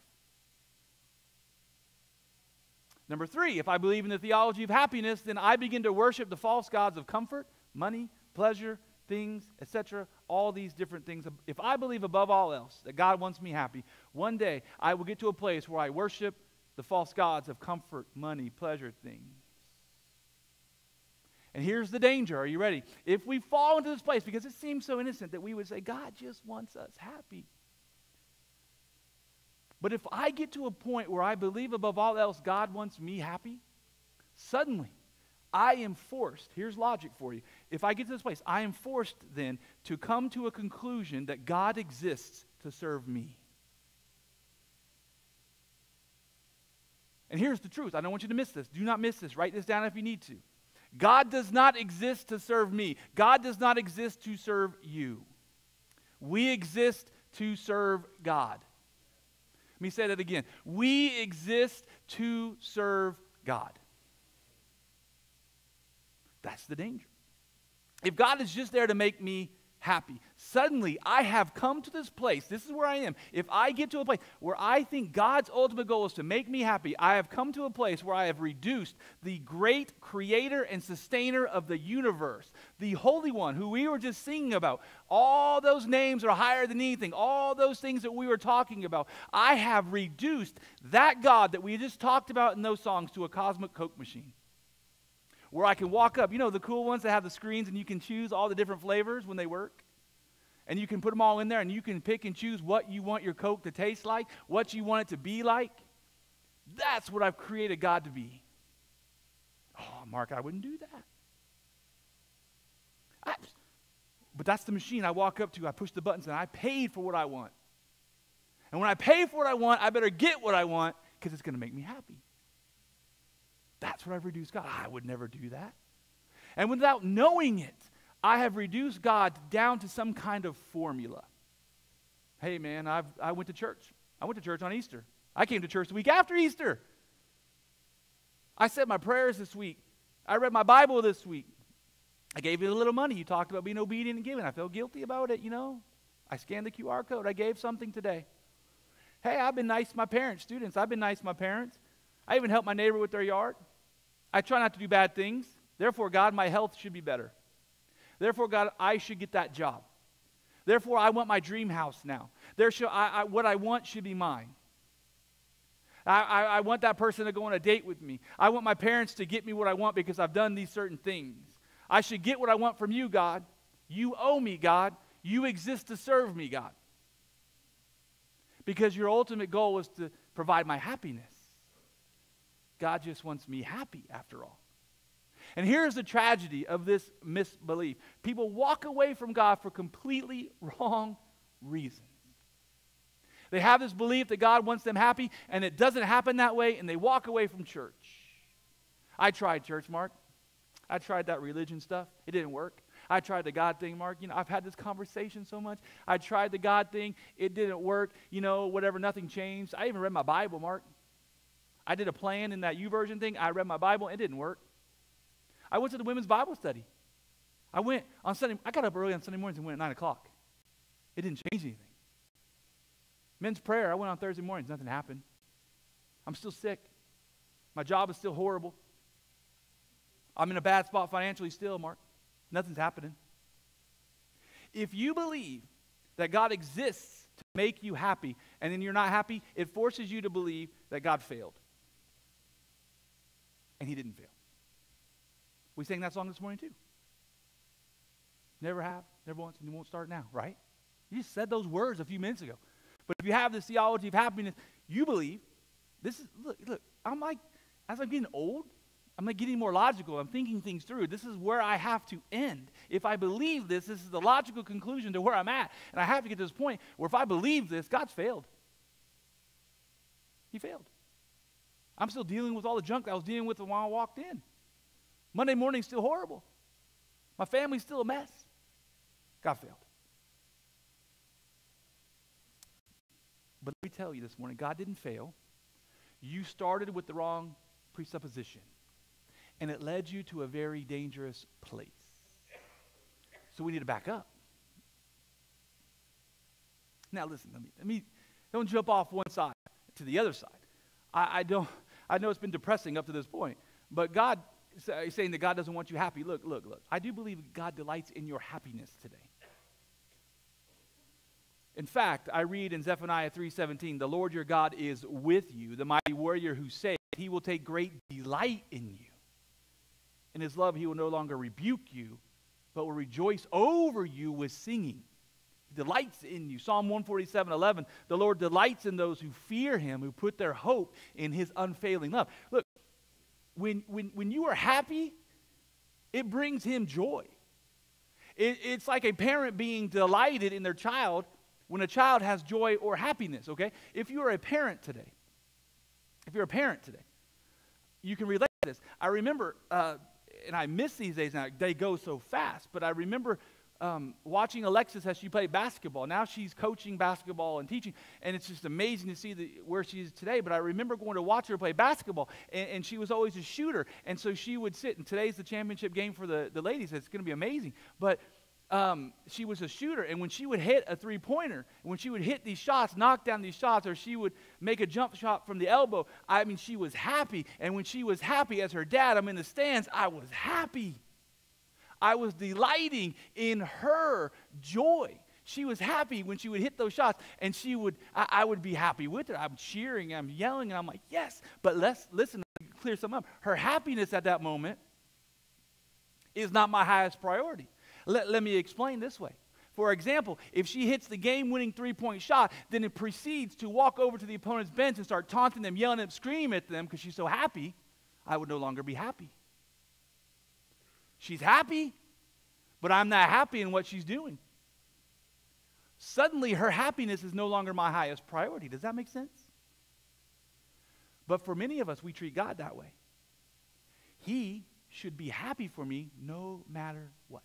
Number three, if I believe in the theology of happiness, then I begin to worship the false gods of comfort, money, pleasure, things, etc. All these different things. If I believe above all else that God wants me happy, one day I will get to a place where I worship the false gods of comfort, money, pleasure, things. And here's the danger. Are you ready? If we fall into this place, because it seems so innocent that we would say, God just wants us happy. But if I get to a point where I believe above all else God wants me happy, suddenly I am forced, here's logic for you. If I get to this place, I am forced then to come to a conclusion that God exists to serve me. And here's the truth. I don't want you to miss this. Do not miss this. Write this down if you need to. God does not exist to serve me. God does not exist to serve you. We exist to serve God. Let me say that again. We exist to serve God. That's the danger. If God is just there to make me happy, suddenly I have come to this place. This is where I am. If I get to a place where I think God's ultimate goal is to make me happy, I have come to a place where I have reduced the great creator and sustainer of the universe, the Holy One, who we were just singing about. All those names are higher than anything, all those things that we were talking about. I have reduced that God that we just talked about in those songs to a cosmic Coke machine where I can walk up. You know, the cool ones that have the screens and you can choose all the different flavors when they work? And you can put them all in there and you can pick and choose what you want your Coke to taste like, what you want it to be like. That's what I've created God to be. Oh, Mark, I wouldn't do that. I, but that's the machine I walk up to. I push the buttons and I paid for what I want. And when I pay for what I want, I better get what I want because it's going to make me happy. That's what I've reduced God. I would never do that. And without knowing it, I have reduced God down to some kind of formula. Hey, man, I've, I went to church. I went to church on Easter. I came to church the week after Easter. I said my prayers this week. I read my Bible this week. I gave you a little money. You talked about being obedient and giving. I feel guilty about it, you know. I scanned the QR code. I gave something today. Hey, I've been nice to my parents, students. I've been nice to my parents. I even helped my neighbor with their yard. I try not to do bad things. Therefore, God, my health should be better. Therefore, God, I should get that job. Therefore, I want my dream house now. There should, I, I, what I want should be mine. I, I, I want that person to go on a date with me. I want my parents to get me what I want because I've done these certain things. I should get what I want from you, God. You owe me, God. You exist to serve me, God. Because your ultimate goal is to provide my happiness. God just wants me happy after all. And here's the tragedy of this misbelief people walk away from God for completely wrong reasons. They have this belief that God wants them happy, and it doesn't happen that way, and they walk away from church. I tried church, Mark. I tried that religion stuff. It didn't work. I tried the God thing, Mark. You know, I've had this conversation so much. I tried the God thing. It didn't work. You know, whatever, nothing changed. I even read my Bible, Mark. I did a plan in that YouVersion thing. I read my Bible. It didn't work. I went to the women's Bible study. I went on Sunday. I got up early on Sunday mornings and went at 9 o'clock. It didn't change anything. Men's prayer, I went on Thursday mornings. Nothing happened. I'm still sick. My job is still horrible. I'm in a bad spot financially still, Mark. Nothing's happening. If you believe that God exists to make you happy and then you're not happy, it forces you to believe that God failed. And He didn't fail. We sang that song this morning too. Never have, never once, and you won't start now, right? You just said those words a few minutes ago. But if you have this theology of happiness, you believe this is look, look, I'm like, as I'm getting old, I'm like getting more logical. I'm thinking things through. This is where I have to end. If I believe this, this is the logical conclusion to where I'm at. And I have to get to this point where if I believe this, God's failed. He failed. I'm still dealing with all the junk I was dealing with when I walked in. Monday morning's still horrible. My family's still a mess. God failed. But let me tell you this morning God didn't fail. You started with the wrong presupposition and it led you to a very dangerous place. So we need to back up. Now listen, let me, let me don't jump off one side to the other side. I, I don't I know it's been depressing up to this point, but God is saying that God doesn't want you happy. Look, look, look. I do believe God delights in your happiness today. In fact, I read in Zephaniah 3:17, "The Lord your God is with you, the mighty warrior who saved. He will take great delight in you." In his love, he will no longer rebuke you, but will rejoice over you with singing. Delights in you. Psalm 147 11. The Lord delights in those who fear him, who put their hope in his unfailing love. Look, when, when, when you are happy, it brings him joy. It, it's like a parent being delighted in their child when a child has joy or happiness, okay? If you are a parent today, if you're a parent today, you can relate to this. I remember uh, and I miss these days now. They go so fast. But I remember um, watching Alexis as she played basketball. Now she's coaching basketball and teaching, and it's just amazing to see the, where she is today. But I remember going to watch her play basketball, and, and, she was always a shooter. And so she would sit, and today's the championship game for the, the ladies. It's going to be amazing. But um, she was a shooter, and when she would hit a three pointer, when she would hit these shots, knock down these shots, or she would make a jump shot from the elbow, I mean, she was happy. And when she was happy as her dad, I'm in the stands, I was happy. I was delighting in her joy. She was happy when she would hit those shots, and she would, I, I would be happy with her. I'm cheering, I'm yelling, and I'm like, yes. But let's listen, clear something up. Her happiness at that moment is not my highest priority. Let, let me explain this way. For example, if she hits the game winning three point shot, then it proceeds to walk over to the opponent's bench and start taunting them, yelling and screaming at them because she's so happy, I would no longer be happy. She's happy, but I'm not happy in what she's doing. Suddenly, her happiness is no longer my highest priority. Does that make sense? But for many of us, we treat God that way. He should be happy for me no matter what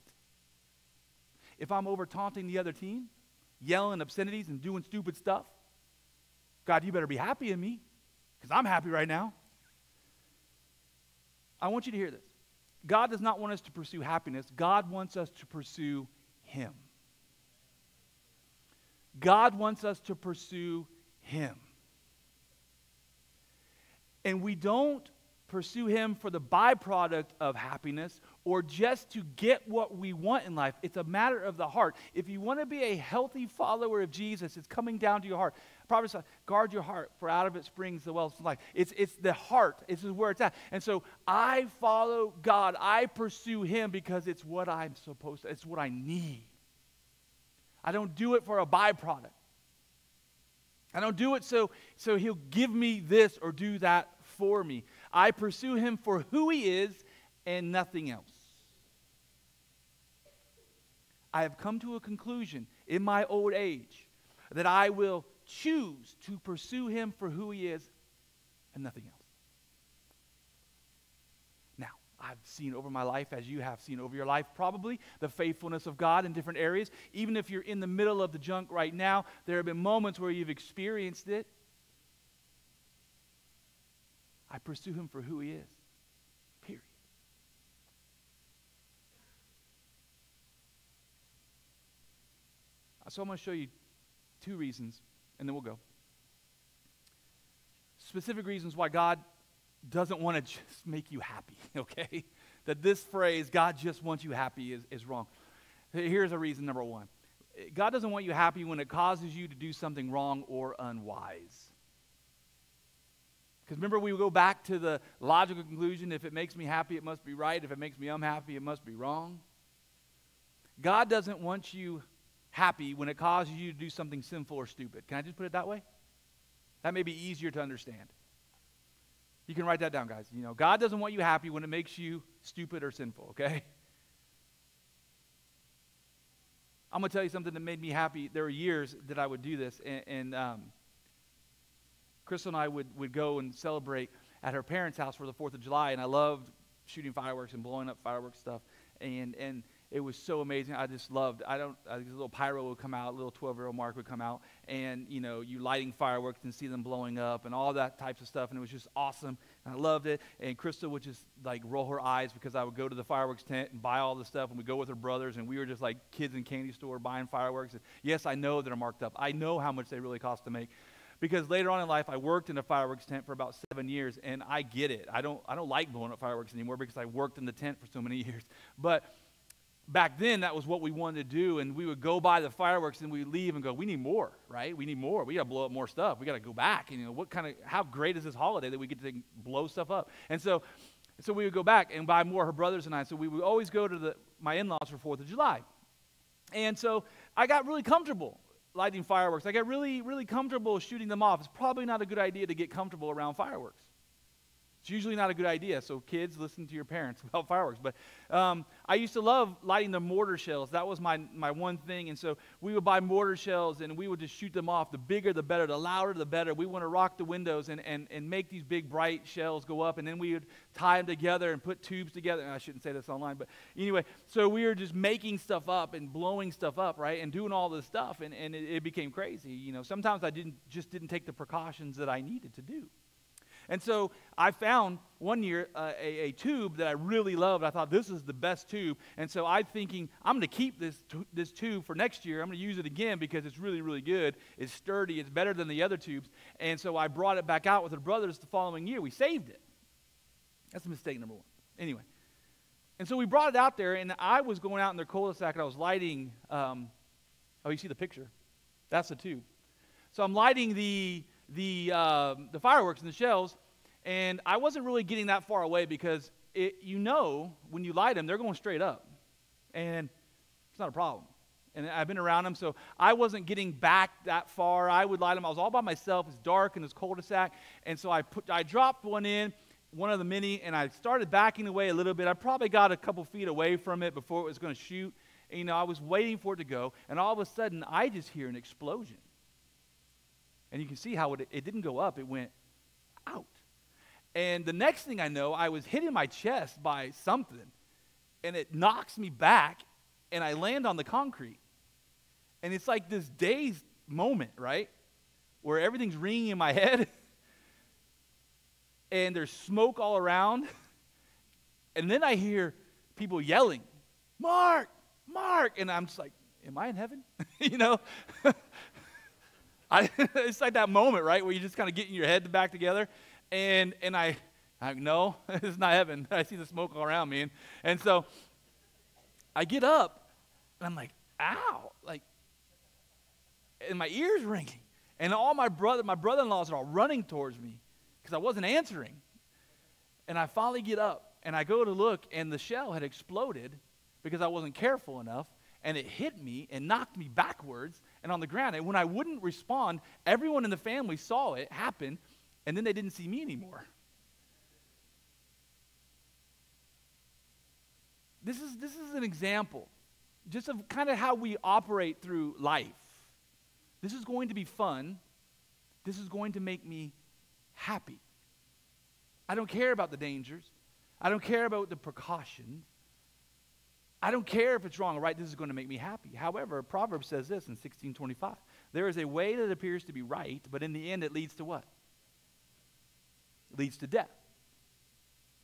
if I'm over taunting the other team, yelling obscenities and doing stupid stuff, God, you better be happy in me because I'm happy right now. I want you to hear this. God does not want us to pursue happiness, God wants us to pursue Him. God wants us to pursue Him. And we don't pursue Him for the byproduct of happiness or just to get what we want in life. It's a matter of the heart. If you want to be a healthy follower of Jesus, it's coming down to your heart. Proverbs says, guard your heart, for out of it springs the wells of life. It's, it's the heart. Is where it's at. And so I follow God. I pursue Him because it's what I'm supposed to, it's what I need. I don't do it for a byproduct. I don't do it so, so He'll give me this or do that for me. I pursue Him for who He is and nothing else. I have come to a conclusion in my old age that I will choose to pursue him for who he is and nothing else. Now, I've seen over my life, as you have seen over your life, probably the faithfulness of God in different areas. Even if you're in the middle of the junk right now, there have been moments where you've experienced it. I pursue him for who he is. Period. Uh, so I'm going to show you two reasons and then we'll go. Specific reasons why God doesn't want to just make you happy, [LAUGHS] okay? That this phrase, God just wants you happy, is, is wrong. Here's a reason number one eh, God doesn't want you happy when it causes you to do something wrong or unwise. Because remember, we go back to the logical conclusion if it makes me happy, it must be right. If it makes me unhappy, it must be wrong. God doesn't want you happy when it causes you to do something sinful or stupid. Can I just put it that way? That may be easier to understand. You can write that down, guys. You know, God doesn't want you happy when it makes you stupid or sinful, okay? I'm going to tell you something that made me happy. There were years that I would do this, and, and um, Crystal and I would, would go and celebrate at her parents' house for the 4th of July, and I loved shooting fireworks and blowing up fireworks stuff. And, and it was so amazing. I just loved. I don't. I, a little pyro would come out, little 12-year-old Mark would come out, and you know, you lighting fireworks and see them blowing up and all that types of stuff, and it was just awesome. And I loved it. And Crystal would just like roll her eyes because I would go to the fireworks tent and buy all the stuff, and we'd go with her brothers, and we were just like kids in candy store buying fireworks. And yes, I know they're marked up. I know how much they really cost to make because later on in life I worked in a fireworks tent for about seven years, and I get it. I don't I don't like blowing up fireworks anymore because I worked in the tent for so many [LAUGHS] years. But back then that was what we wanted to do and we would go by the fireworks and we'd leave and go we need more right? We need more. We got to blow up more stuff. We got to go back. And you know what kind of how great is this holiday that we get to blow stuff up? And so so we would go back and buy more her brothers and i. So we would always go to the my in-laws for fourth of july. And so i got really comfortable lighting fireworks. I got really really comfortable shooting them off. It's probably not a good idea to get comfortable around fireworks it's usually not a good idea. So, kids, listen to your parents [LAUGHS] about fireworks. But um, I used to love lighting the mortar shells. That was my, my one thing. And so we would buy mortar shells and we would just shoot them off. The bigger, the better. The louder, the better. We want to rock the windows and, and, and make these big, bright shells go up. And then we would tie them together and put tubes together. And I shouldn't say this online. But anyway, so we were just making stuff up and blowing stuff up, right? And doing all this stuff. And, and it, it became crazy. You know, sometimes I didn't, just didn't take the precautions that I needed to do. And so I found one year uh, a, a, tube that I really loved. I thought this is the best tube. And so I'm thinking, I'm going to keep this, t- this tube for next year. I'm going to use it again because it's really, really good. It's sturdy. It's better than the other tubes. And so I brought it back out with the brothers the following year. We saved it. That's mistake number one. Anyway. And so we brought it out there, and I was going out in their cul-de-sac, and I was lighting. Um, oh, you see the picture? That's the tube. So I'm lighting the the, uh, the fireworks and the shells, and I wasn't really getting that far away because it, you know when you light them, they're going straight up. And it's not a problem. And I've been around them, so I wasn't getting back that far. I would light them. I was all by myself. It's dark and it's cul-de-sac. And so I, put, I dropped one in, one of the many, and I started backing away a little bit. I probably got a couple feet away from it before it was going to shoot. And, you know, I was waiting for it to go, and all of a sudden, I just hear an explosion. And you can see how it, it didn't go up, it went out. And the next thing I know, I was hitting my chest by something, and it knocks me back, and I land on the concrete. And it's like this dazed moment, right? Where everything's ringing in my head, [LAUGHS] and there's smoke all around. [LAUGHS] And then I hear people yelling, Mark, Mark. And I'm just like, Am I in heaven? [LAUGHS] you know? I, [LAUGHS] it's like that moment, right, where you just kind of getting your head back together. And, and I I no, [LAUGHS] it's not heaven. [LAUGHS] I see the smoke all around me. And, and so I get up and I'm like, ow, like, and my ears ringing. And all my brother, my brother-in-laws are all running towards me because I wasn't answering. And I finally get up and I go to look, and the shell had exploded because I wasn't careful enough, and it hit me and knocked me backwards and on the ground. And when I wouldn't respond, everyone in the family saw it happen, and then they didn't see me anymore. This is, this is an example just of kind of how we operate through life. This is going to be fun. This is going to make me happy. I don't care about the dangers. I don't care about the precautions. I don't care if it's wrong or right. This is going to make me happy. However, Proverbs says this in 1625 there is a way that appears to be right, but in the end it leads to what? It leads to death.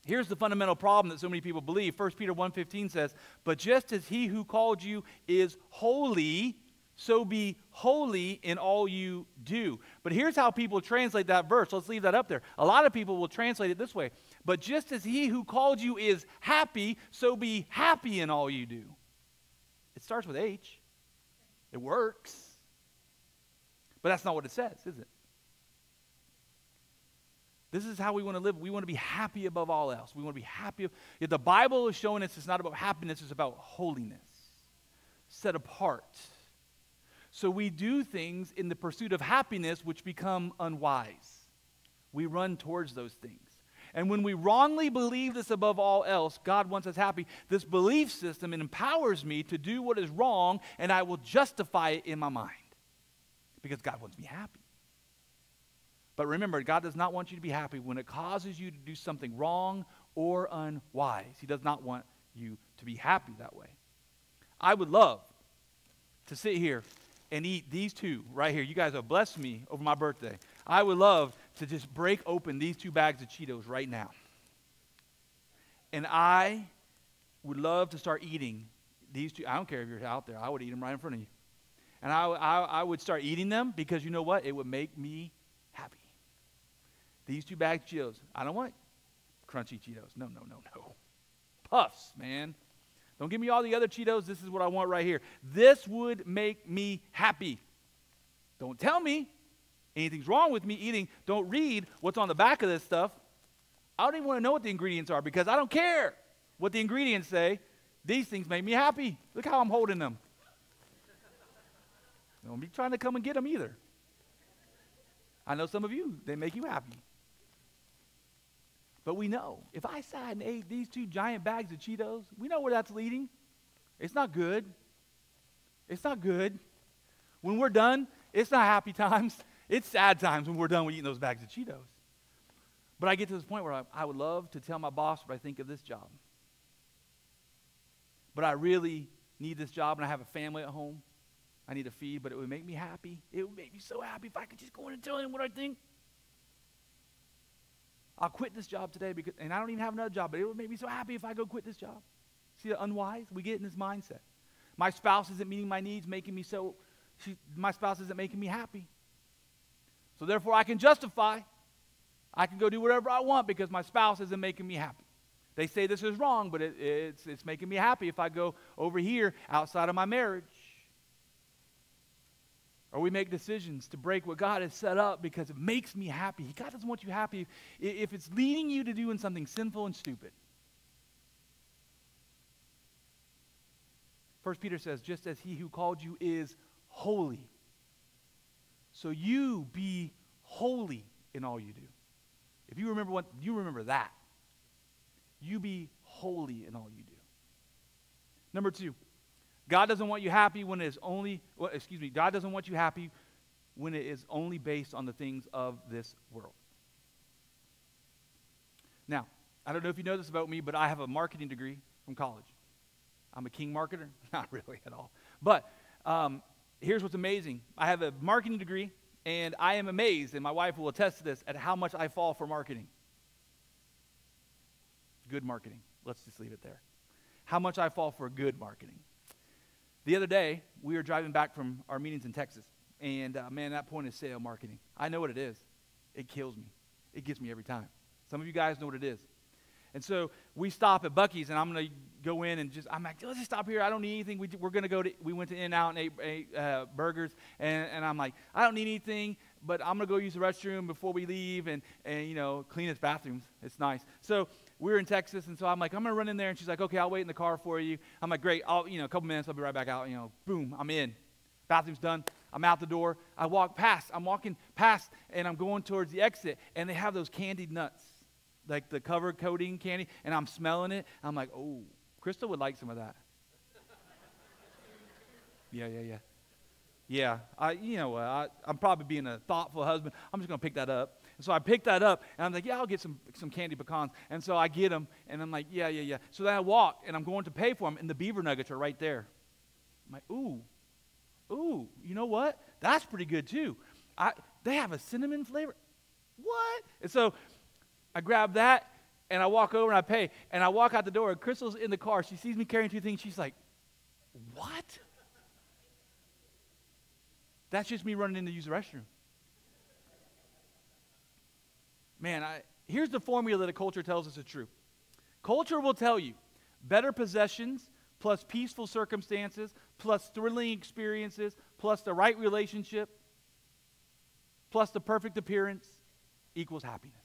Here's the fundamental problem that so many people believe. 1 Peter 1:15 says, "But just as he who called you is holy, so be holy in all you do." But here's how people translate that verse. Let's leave that up there. A lot of people will translate it this way. But just as he who called you is happy, so be happy in all you do. It starts with H. It works. But that's not what it says, is it? This is how we want to live. We want to be happy above all else. We want to be happy. If the Bible is showing us it's not about happiness, it's about holiness, set apart. So we do things in the pursuit of happiness which become unwise. We run towards those things. And when we wrongly believe this above all else, God wants us happy, this belief system empowers me to do what is wrong and I will justify it in my mind because God wants me happy. But remember, God does not want you to be happy when it causes you to do something wrong or unwise. He does not want you to be happy that way. I would love to sit here and eat these two right here. You guys have blessed me over my birthday. I would love to just break open these two bags of Cheetos right now. And I would love to start eating these two. I don't care if you're out there, I would eat them right in front of you. And I, I, I would start eating them because you know what? It would make me happy. These two bags of Cheetos. I don't want crunchy Cheetos. No, no, no, no. Puffs, man. Don't give me all the other Cheetos. This is what I want right here. This would make me happy. Don't tell me anything's wrong with me eating. Don't read what's on the back of this stuff. I don't even want to know what the ingredients are because I don't care what the ingredients say. These things make me happy. Look how I'm holding them. Don't be trying to come and get them either. I know some of you, they make you happy. But we know if I sat and ate these two giant bags of Cheetos, we know where that's leading. It's not good. It's not good. When we're done, it's not happy [LAUGHS] times. It's sad times when we're done with eating those bags of Cheetos. But I get to this point where I, I would love to tell my boss what I think of this job. But I really need this job and I have a family at home I need to feed, but it would make me happy. It would make me so happy if I could just go in and tell him what I think. I'll quit this job today because, and I don't even have another job, but it would make me so happy if I go quit this job. See the unwise? We get in this mindset. My spouse isn't meeting my needs, making me so, she, my spouse isn't making me happy. So therefore, I can justify. I can go do whatever I want because my spouse isn't making me happy. They say this is wrong, but it, it's, it's making me happy if I go over here outside of my marriage. Or we make decisions to break what God has set up because it makes me happy. God doesn't want you happy if it's leading you to doing something sinful and stupid. First Peter says, just as he who called you is holy, so you be holy in all you do. If you remember what you remember that. You be holy in all you do. Number two, God doesn't want you happy when it is only, well, excuse me, God doesn't want you happy when it is only based on the things of this world. Now, I don't know if you know this about me, but I have a marketing degree from college. I'm a king marketer? [LAUGHS] Not really at all. But um, here's what's amazing I have a marketing degree, and I am amazed, and my wife will attest to this, at how much I fall for marketing. Good marketing. Let's just leave it there. How much I fall for good marketing. The other day, we were driving back from our meetings in Texas, and uh, man, that point of sale marketing, I know what it is. It kills me. It gets me every time. Some of you guys know what it is. And so we stop at Buc-ee's, and I'm going to go in and just, I'm like, let's just stop here. I don't need anything. We, we're going to go to, we went to In Out and ate, ate uh, burgers, and, and I'm like, I don't need anything, but I'm going to go use the restroom before we leave and, and, you know, clean its bathrooms. It's nice. So we are in Texas, and so I'm like, I'm going to run in there, and she's like, okay, I'll wait in the car for you. I'm like, great. I'll, you know, a couple minutes, I'll be right back out. You know, boom, I'm in. Bathroom's done. I'm out the door. I walk past. I'm walking past, and I'm going towards the exit, and they have those candied nuts like the cover coating candy, and I'm smelling it. I'm like, oh, Crystal would like some of that. [LAUGHS] yeah, yeah, yeah. Yeah, I, you know, I, I'm probably being a thoughtful husband. I'm just going to pick that up. And so I pick that up, and I'm like, yeah, I'll get some, some candy pecans. And so I get them, and I'm like, yeah, yeah, yeah. So then I walk, and I'm going to pay for them, and the beaver nuggets are right there. I'm like, ooh, ooh, you know what? That's pretty good too. I, they have a cinnamon flavor. What? And so I grab that and I walk over and I pay. And I walk out the door, and Crystal's in the car. She sees me carrying two things. She's like, What? That's just me running in to use the restroom. Man, I, here's the formula that a culture tells us is true. Culture will tell you better possessions plus peaceful circumstances plus thrilling experiences plus the right relationship plus the perfect appearance equals happiness.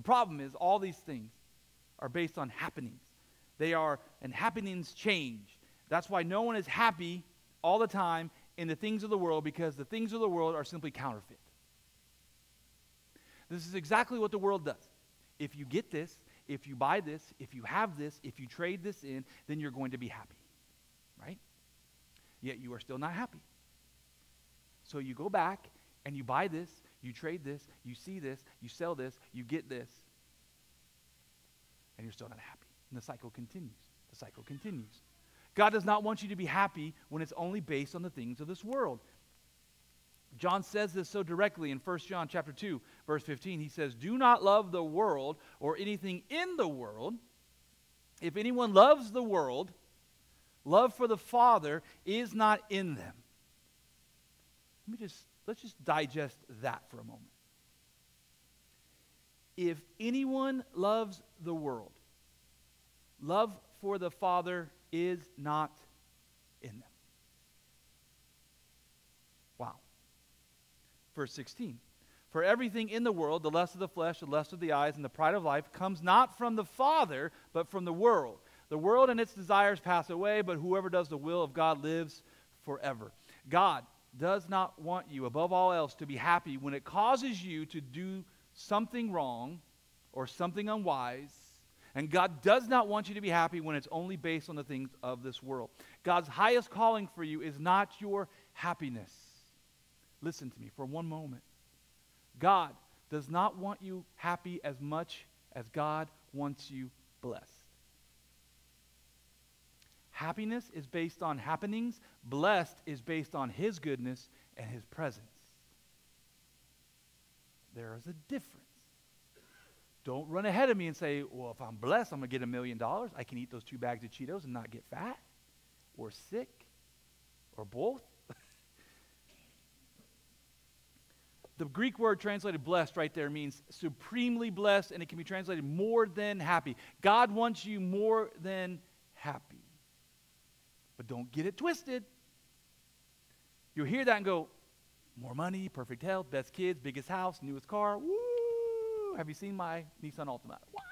The problem is, all these things are based on happenings. They are, and happenings change. That's why no one is happy all the time in the things of the world because the things of the world are simply counterfeit. This is exactly what the world does. If you get this, if you buy this, if you have this, if you trade this in, then you're going to be happy. Right? Yet you are still not happy. So you go back and you buy this you trade this, you see this, you sell this, you get this, and you're still not happy. And the cycle continues. The cycle continues. God does not want you to be happy when it's only based on the things of this world. John says this so directly in 1 John chapter 2, verse 15. He says, "Do not love the world or anything in the world. If anyone loves the world, love for the Father is not in them." Let me just Let's just digest that for a moment. If anyone loves the world, love for the Father is not in them. Wow. Verse 16. For everything in the world, the lust of the flesh, the lust of the eyes, and the pride of life, comes not from the Father, but from the world. The world and its desires pass away, but whoever does the will of God lives forever. God does not want you, above all else, to be happy when it causes you to do something wrong or something unwise. And God does not want you to be happy when it's only based on the things of this world. God's highest calling for you is not your happiness. Listen to me for one moment. God does not want you happy as much as God wants you blessed. Happiness is based on happenings, blessed is based on His goodness and His presence. There is a difference. Don't run ahead of me and say, well, if I'm blessed, I'm going to get a million dollars. I can eat those two bags of Cheetos and not get fat or sick or both. [LAUGHS] the Greek word translated blessed right there means supremely blessed, and it can be translated more than happy. God wants you more than happy. But don't get it twisted. You'll hear that and go, more money, perfect health, best kids, biggest house, newest car. Woo! Have you seen my Nissan Altima? Wow!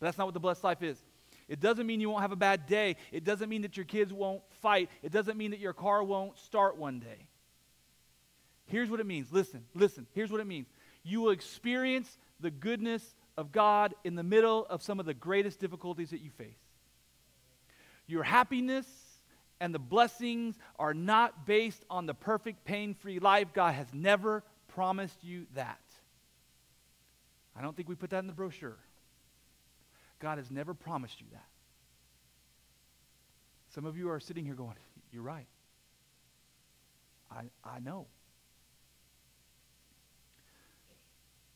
But that's not what the blessed life is. It doesn't mean you won't have a bad day. It doesn't mean that your kids won't fight. It doesn't mean that your car won't start one day. Here's what it means. Listen, listen. Here's what it means. You will experience the goodness of God in the middle of some of the greatest difficulties that you face. Your happiness and the blessings are not based on the perfect pain free life. God has never promised you that. I don't think we put that in the brochure. God has never promised you that. Some of you are sitting here going, You're right. I, I know.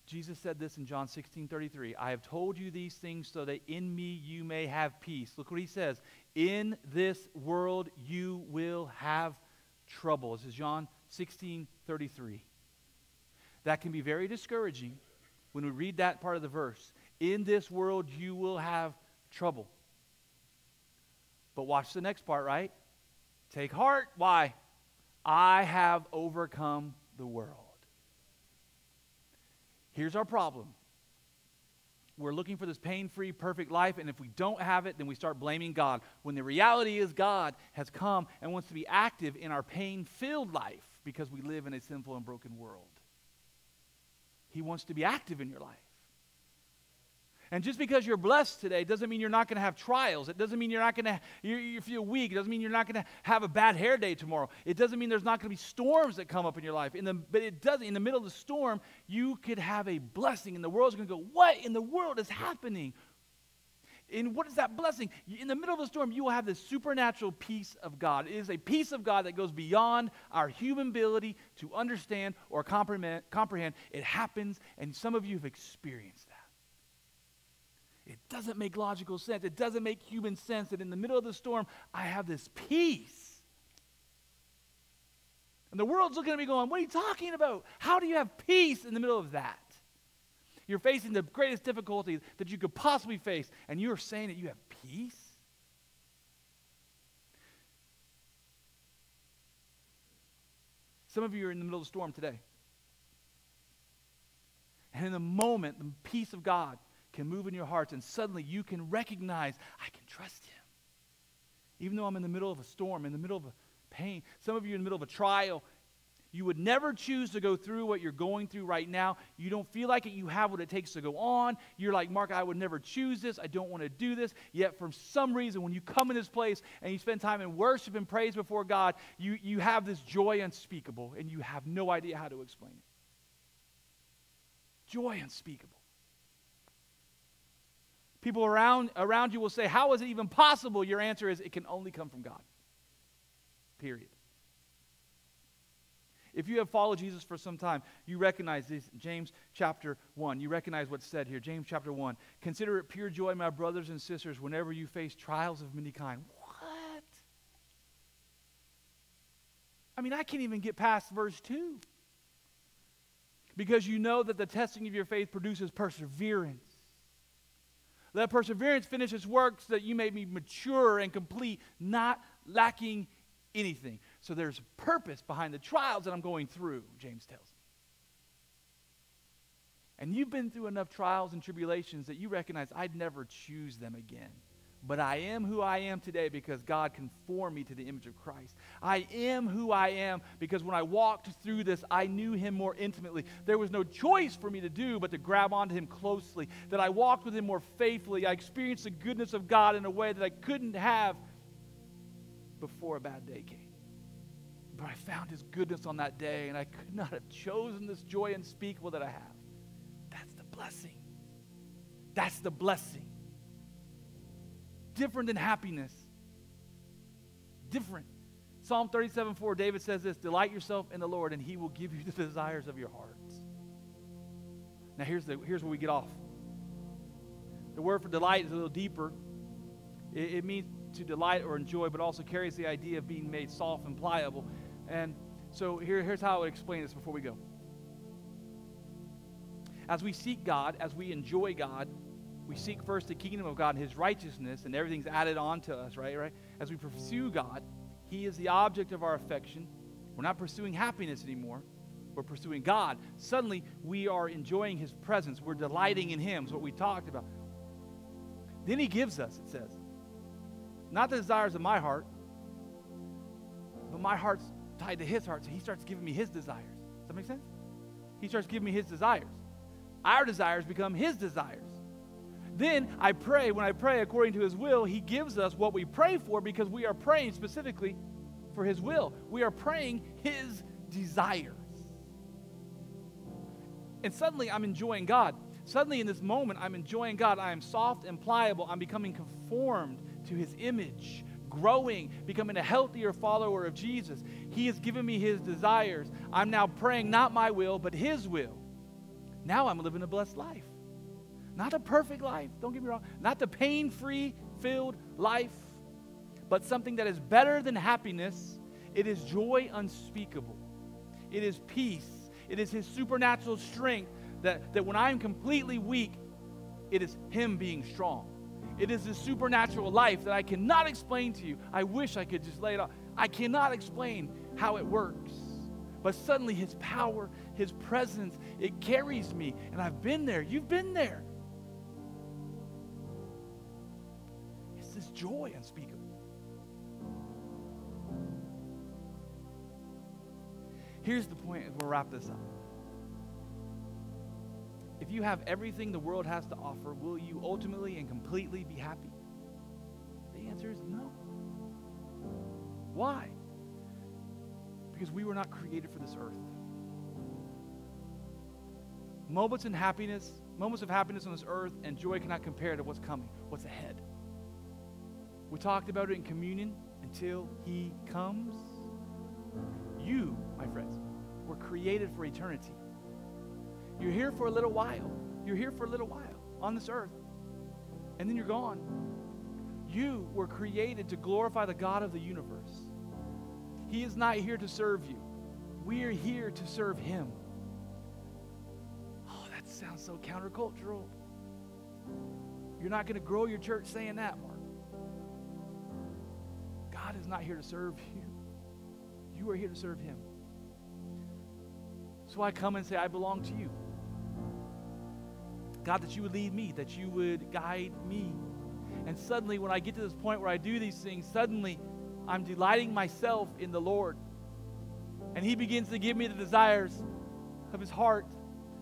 Jesus said this in John 16 33. I have told you these things so that in me you may have peace. Look what he says. In this world you will have trouble. This is John 16 33. that can be very discouraging when we read that part of the verse. In this world, you will have trouble. But watch the next part, right? Take heart. Why? I have overcome the world. Here's our problem. We're looking for this pain free, perfect life, and if we don't have it, then we start blaming God. When the reality is, God has come and wants to be active in our pain filled life because we live in a sinful and broken world. He wants to be active in your life. And just because you're blessed today doesn't mean you're not going to have trials. It doesn't mean you're not going to you, you feel weak. It doesn't mean you're not going to have a bad hair day tomorrow. It doesn't mean there's not going to be storms that come up in your life. In the, but it does in the middle of the storm, you could have a blessing, and the world's going to go, "What in the world is happening?" And what is that blessing? In the middle of the storm, you will have this supernatural peace of God. It is a peace of God that goes beyond our human ability to understand or comprehend. It happens, and some of you have experienced. It doesn't make logical sense. It doesn't make human sense that in the middle of the storm, I have this peace. And the world's looking at me going, What are you talking about? How do you have peace in the middle of that? You're facing the greatest difficulty that you could possibly face, and you're saying that you have peace? Some of you are in the middle of the storm today. And in the moment, the peace of God can move in your hearts, and suddenly you can recognize, I can trust Him. Even though I'm in the middle of a storm, in the middle of a pain, some of you in the middle of a trial, you would never choose to go through what you're going through right now. You don't feel like it. You have what it takes to go on. You're like, Mark, I would never choose this. I don't want to do this. Yet, for some reason, when you come in this place and you spend time in worship and praise before God, you, you have this joy unspeakable, and you have no idea how to explain it. Joy unspeakable. People around, around you will say, How is it even possible? Your answer is, It can only come from God. Period. If you have followed Jesus for some time, you recognize this. James chapter 1. You recognize what's said here. James chapter 1. Consider it pure joy, my brothers and sisters, whenever you face trials of many kind. What? I mean, I can't even get past verse 2. Because you know that the testing of your faith produces perseverance. Let perseverance finish its work so that you may be mature and complete, not lacking anything. So there's purpose behind the trials that I'm going through, James tells me. And you've been through enough trials and tribulations that you recognize I'd never choose them again. But I am who I am today because God conformed me to the image of Christ. I am who I am because when I walked through this, I knew Him more intimately. There was no choice for me to do but to grab onto Him closely. That I walked with Him more faithfully. I experienced the goodness of God in a way that I couldn't have before a bad day came. But I found His goodness on that day, and I could not have chosen this joy unspeakable that I have. That's the blessing. That's the blessing different than happiness. Different. Psalm 37 4, David says this Delight yourself in the Lord, and he will give you [LAUGHS] the desires of your hearts. Now, here's, the, here's where we get off. The word for delight is a little deeper. It, it means to delight or enjoy, but also carries the idea of being made soft and pliable. And so here, here's how I would explain this before we go. As we seek God, as we enjoy God, we seek first the kingdom of God and his righteousness, and everything's added on to us, right? Right? As we pursue God, he is the object of our affection. We're not pursuing happiness anymore. We're pursuing God. Suddenly, we are enjoying his presence. We're delighting in him, what we talked about. Then he gives us, it says, not the desires of my heart, but my heart's tied to his heart. So he starts giving me his desires. Does that make sense? He starts giving me his desires. Our desires become his desires. Then I pray, when I pray according to his will, he gives us what we pray for because we are praying specifically for his will. We are praying his desires. And suddenly I'm enjoying God. Suddenly in this moment, I'm enjoying God. I am soft and pliable. I'm becoming conformed to his image, growing, becoming a healthier follower of Jesus. He has given me his desires. I'm now praying not my will, but his will. Now I'm living a blessed life. Not a perfect life, don't get me wrong. Not the pain free, filled life, but something that is better than happiness. It is joy unspeakable, it is peace, It is His supernatural strength that, that when I'm completely weak, it is Him being strong. It is His supernatural life that I cannot explain to you. I wish I could just lay it out. I cannot explain how it works. But suddenly His power, His presence, it carries me. And I've been there. You've been there. Joy unspeakable. Here's the point, we'll wrap this up. If you have everything the world has to offer, will you ultimately and completely be happy? The answer is no. Why? Because we were not created for this earth. Moments in happiness, moments of happiness on this earth and joy cannot compare to what's coming, what's ahead. We talked about it in communion until he comes. You, my friends, were created for eternity. You're here for a little while. You're here for a little while on this earth, and then you're gone. You were created to glorify the God of the universe. He is not here to serve you, we are here to serve Him. Oh, that sounds so countercultural. You're not going to grow your church saying that, Mark. Is not here to serve you. You are here to serve Him. So I come and say, I belong to you. God, that you would lead me, that you would guide me. And suddenly, when I get to this point where I do these things, suddenly I'm delighting myself in the Lord. And He begins to give me the desires of His heart,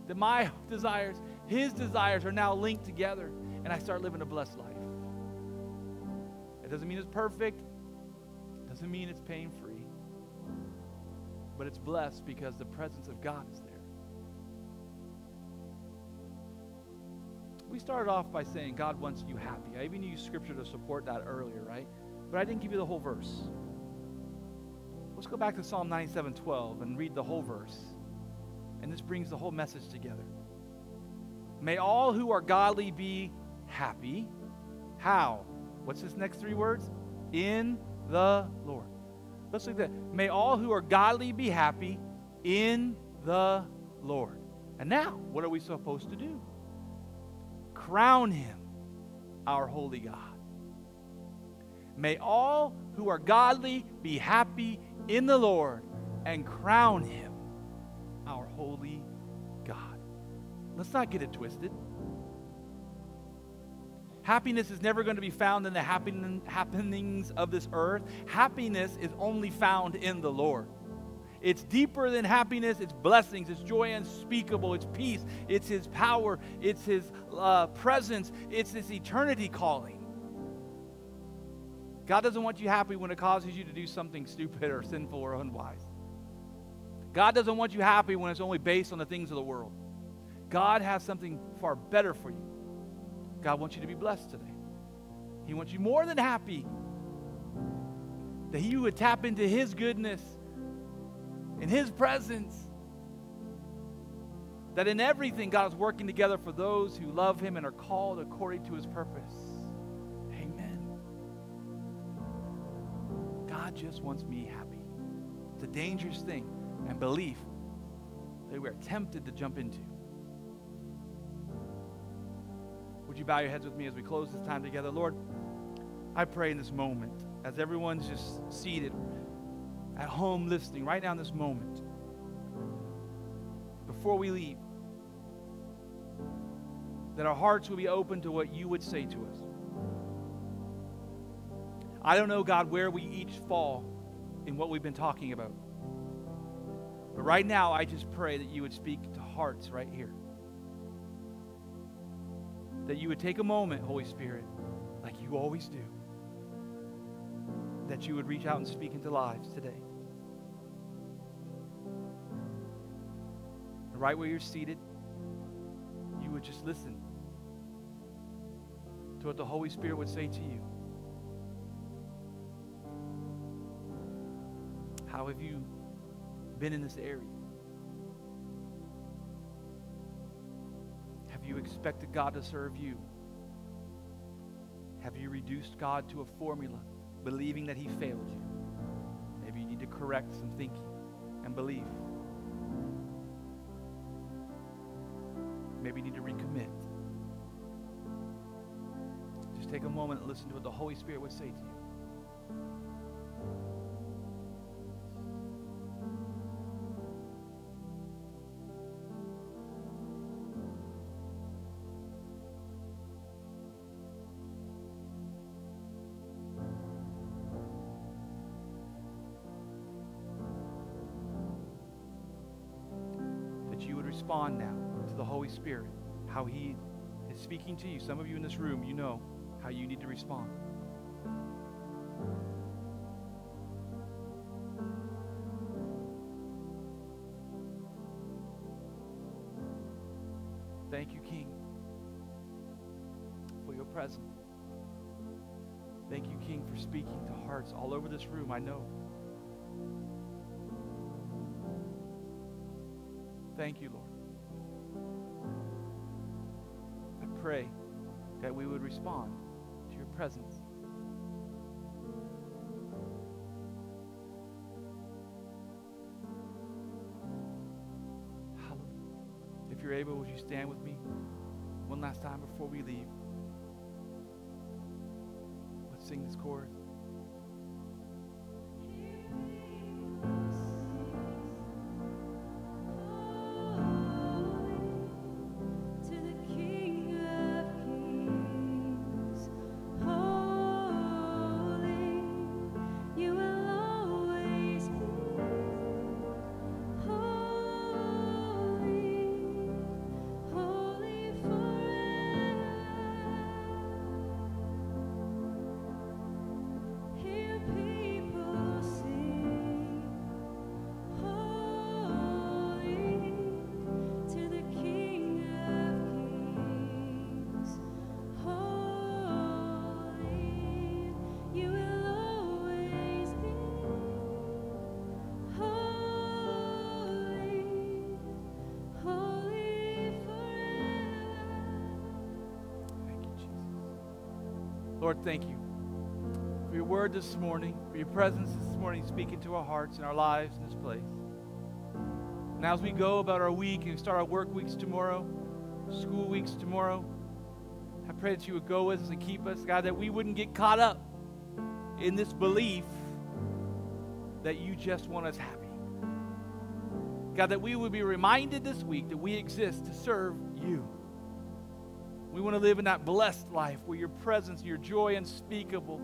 that my [LAUGHS] desires, His desires, are now linked together. And I start living a blessed life. It doesn't mean it's perfect, doesn't mean it's pain free but it's blessed because the presence of God is there. We started off by saying God wants you happy. I even used scripture to support that earlier, right? But I didn't give you the whole verse. Let's go back to Psalm 97 12 and read the whole verse. And this brings the whole message together. May all who are godly be happy. How? What's this next three words? In the Lord. Let's look at that. May all who are godly be happy in the Lord. And now, what are we supposed to do? Crown him our holy God. May all who are godly be happy in the Lord and crown him our holy God. Let's not get it twisted. Happiness is never going to be found in the happen- happenings of this earth. Happiness is only found in the Lord. It's deeper than happiness, it's blessings, it's joy unspeakable, it's peace, it's His power, it's His uh, presence, it's His eternity calling. God doesn't want you happy when it causes you to do something stupid or sinful or unwise. God doesn't want you happy when it's only based on the things of the world. God has something far better for you. God wants you to be blessed today. He wants you more than happy that you would tap into His goodness, in His presence. That in everything, God is working together for those who love Him and are called according to His purpose. Amen. God just wants me happy. It's a dangerous thing and belief that we're tempted to jump into. Would you bow your heads with me as we close this time together? Lord, I pray in this moment, as everyone's just seated at home listening, right now in this moment, before we leave, that our hearts will be open to what you would say to us. I don't know, God, where we each fall in what we've been talking about. But right now, I just pray that you would speak to hearts right here that you would take a moment, Holy Spirit, like you always do, that you would reach out and speak into lives today. Right where you're seated, you would just listen to what the Holy Spirit would say to you. How have you been in this area? you expected God to serve you? Have you reduced God to a formula, believing that He failed you? Maybe you need to correct some thinking and belief. Maybe you need to recommit. Just take a moment and listen to what the Holy Spirit would say to you. Spirit, how He is speaking to you. Some of you in this room, you know how you need to respond. Thank you, King, for your presence. Thank you, King, for speaking to hearts all over this room. I know. Thank you, Lord. Pray that we would respond to your presence. Hallelujah. If you're able, would you stand with me one last time before we leave? Let's sing this chorus. Lord, thank you for your word this morning, for your presence this morning speaking to our hearts and our lives in this place. Now, as we go about our week and start our work weeks tomorrow, school weeks tomorrow, I pray that you would go with us and keep us, God, that we wouldn't get caught up in this belief that you just want us happy. God, that we would be reminded this week that we exist to serve you. We want to live in that blessed life where your presence, your joy unspeakable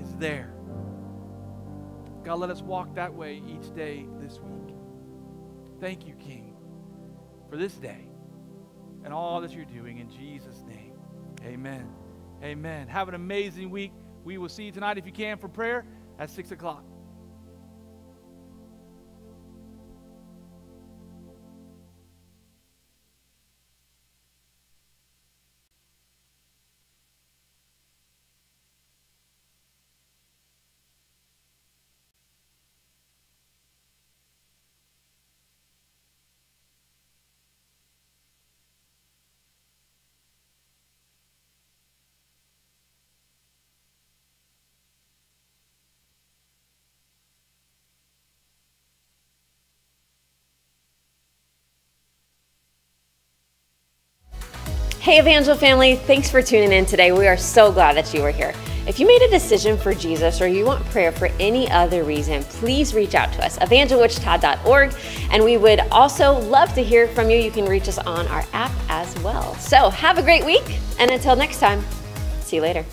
is there. God, let us walk that way each day this week. Thank you, King, for this day and all that you're doing in Jesus' name. Amen. Amen. Have an amazing week. We will see you tonight if you can for prayer at 6 o'clock. Hey, Evangel family, thanks for tuning in today. We are so glad that you were here. If you made a decision for Jesus or you want prayer for any other reason, please reach out to us, evangelwichita.org. And we would also love to hear from you. You can reach us on our app as well. So have a great week. And until next time, see you later.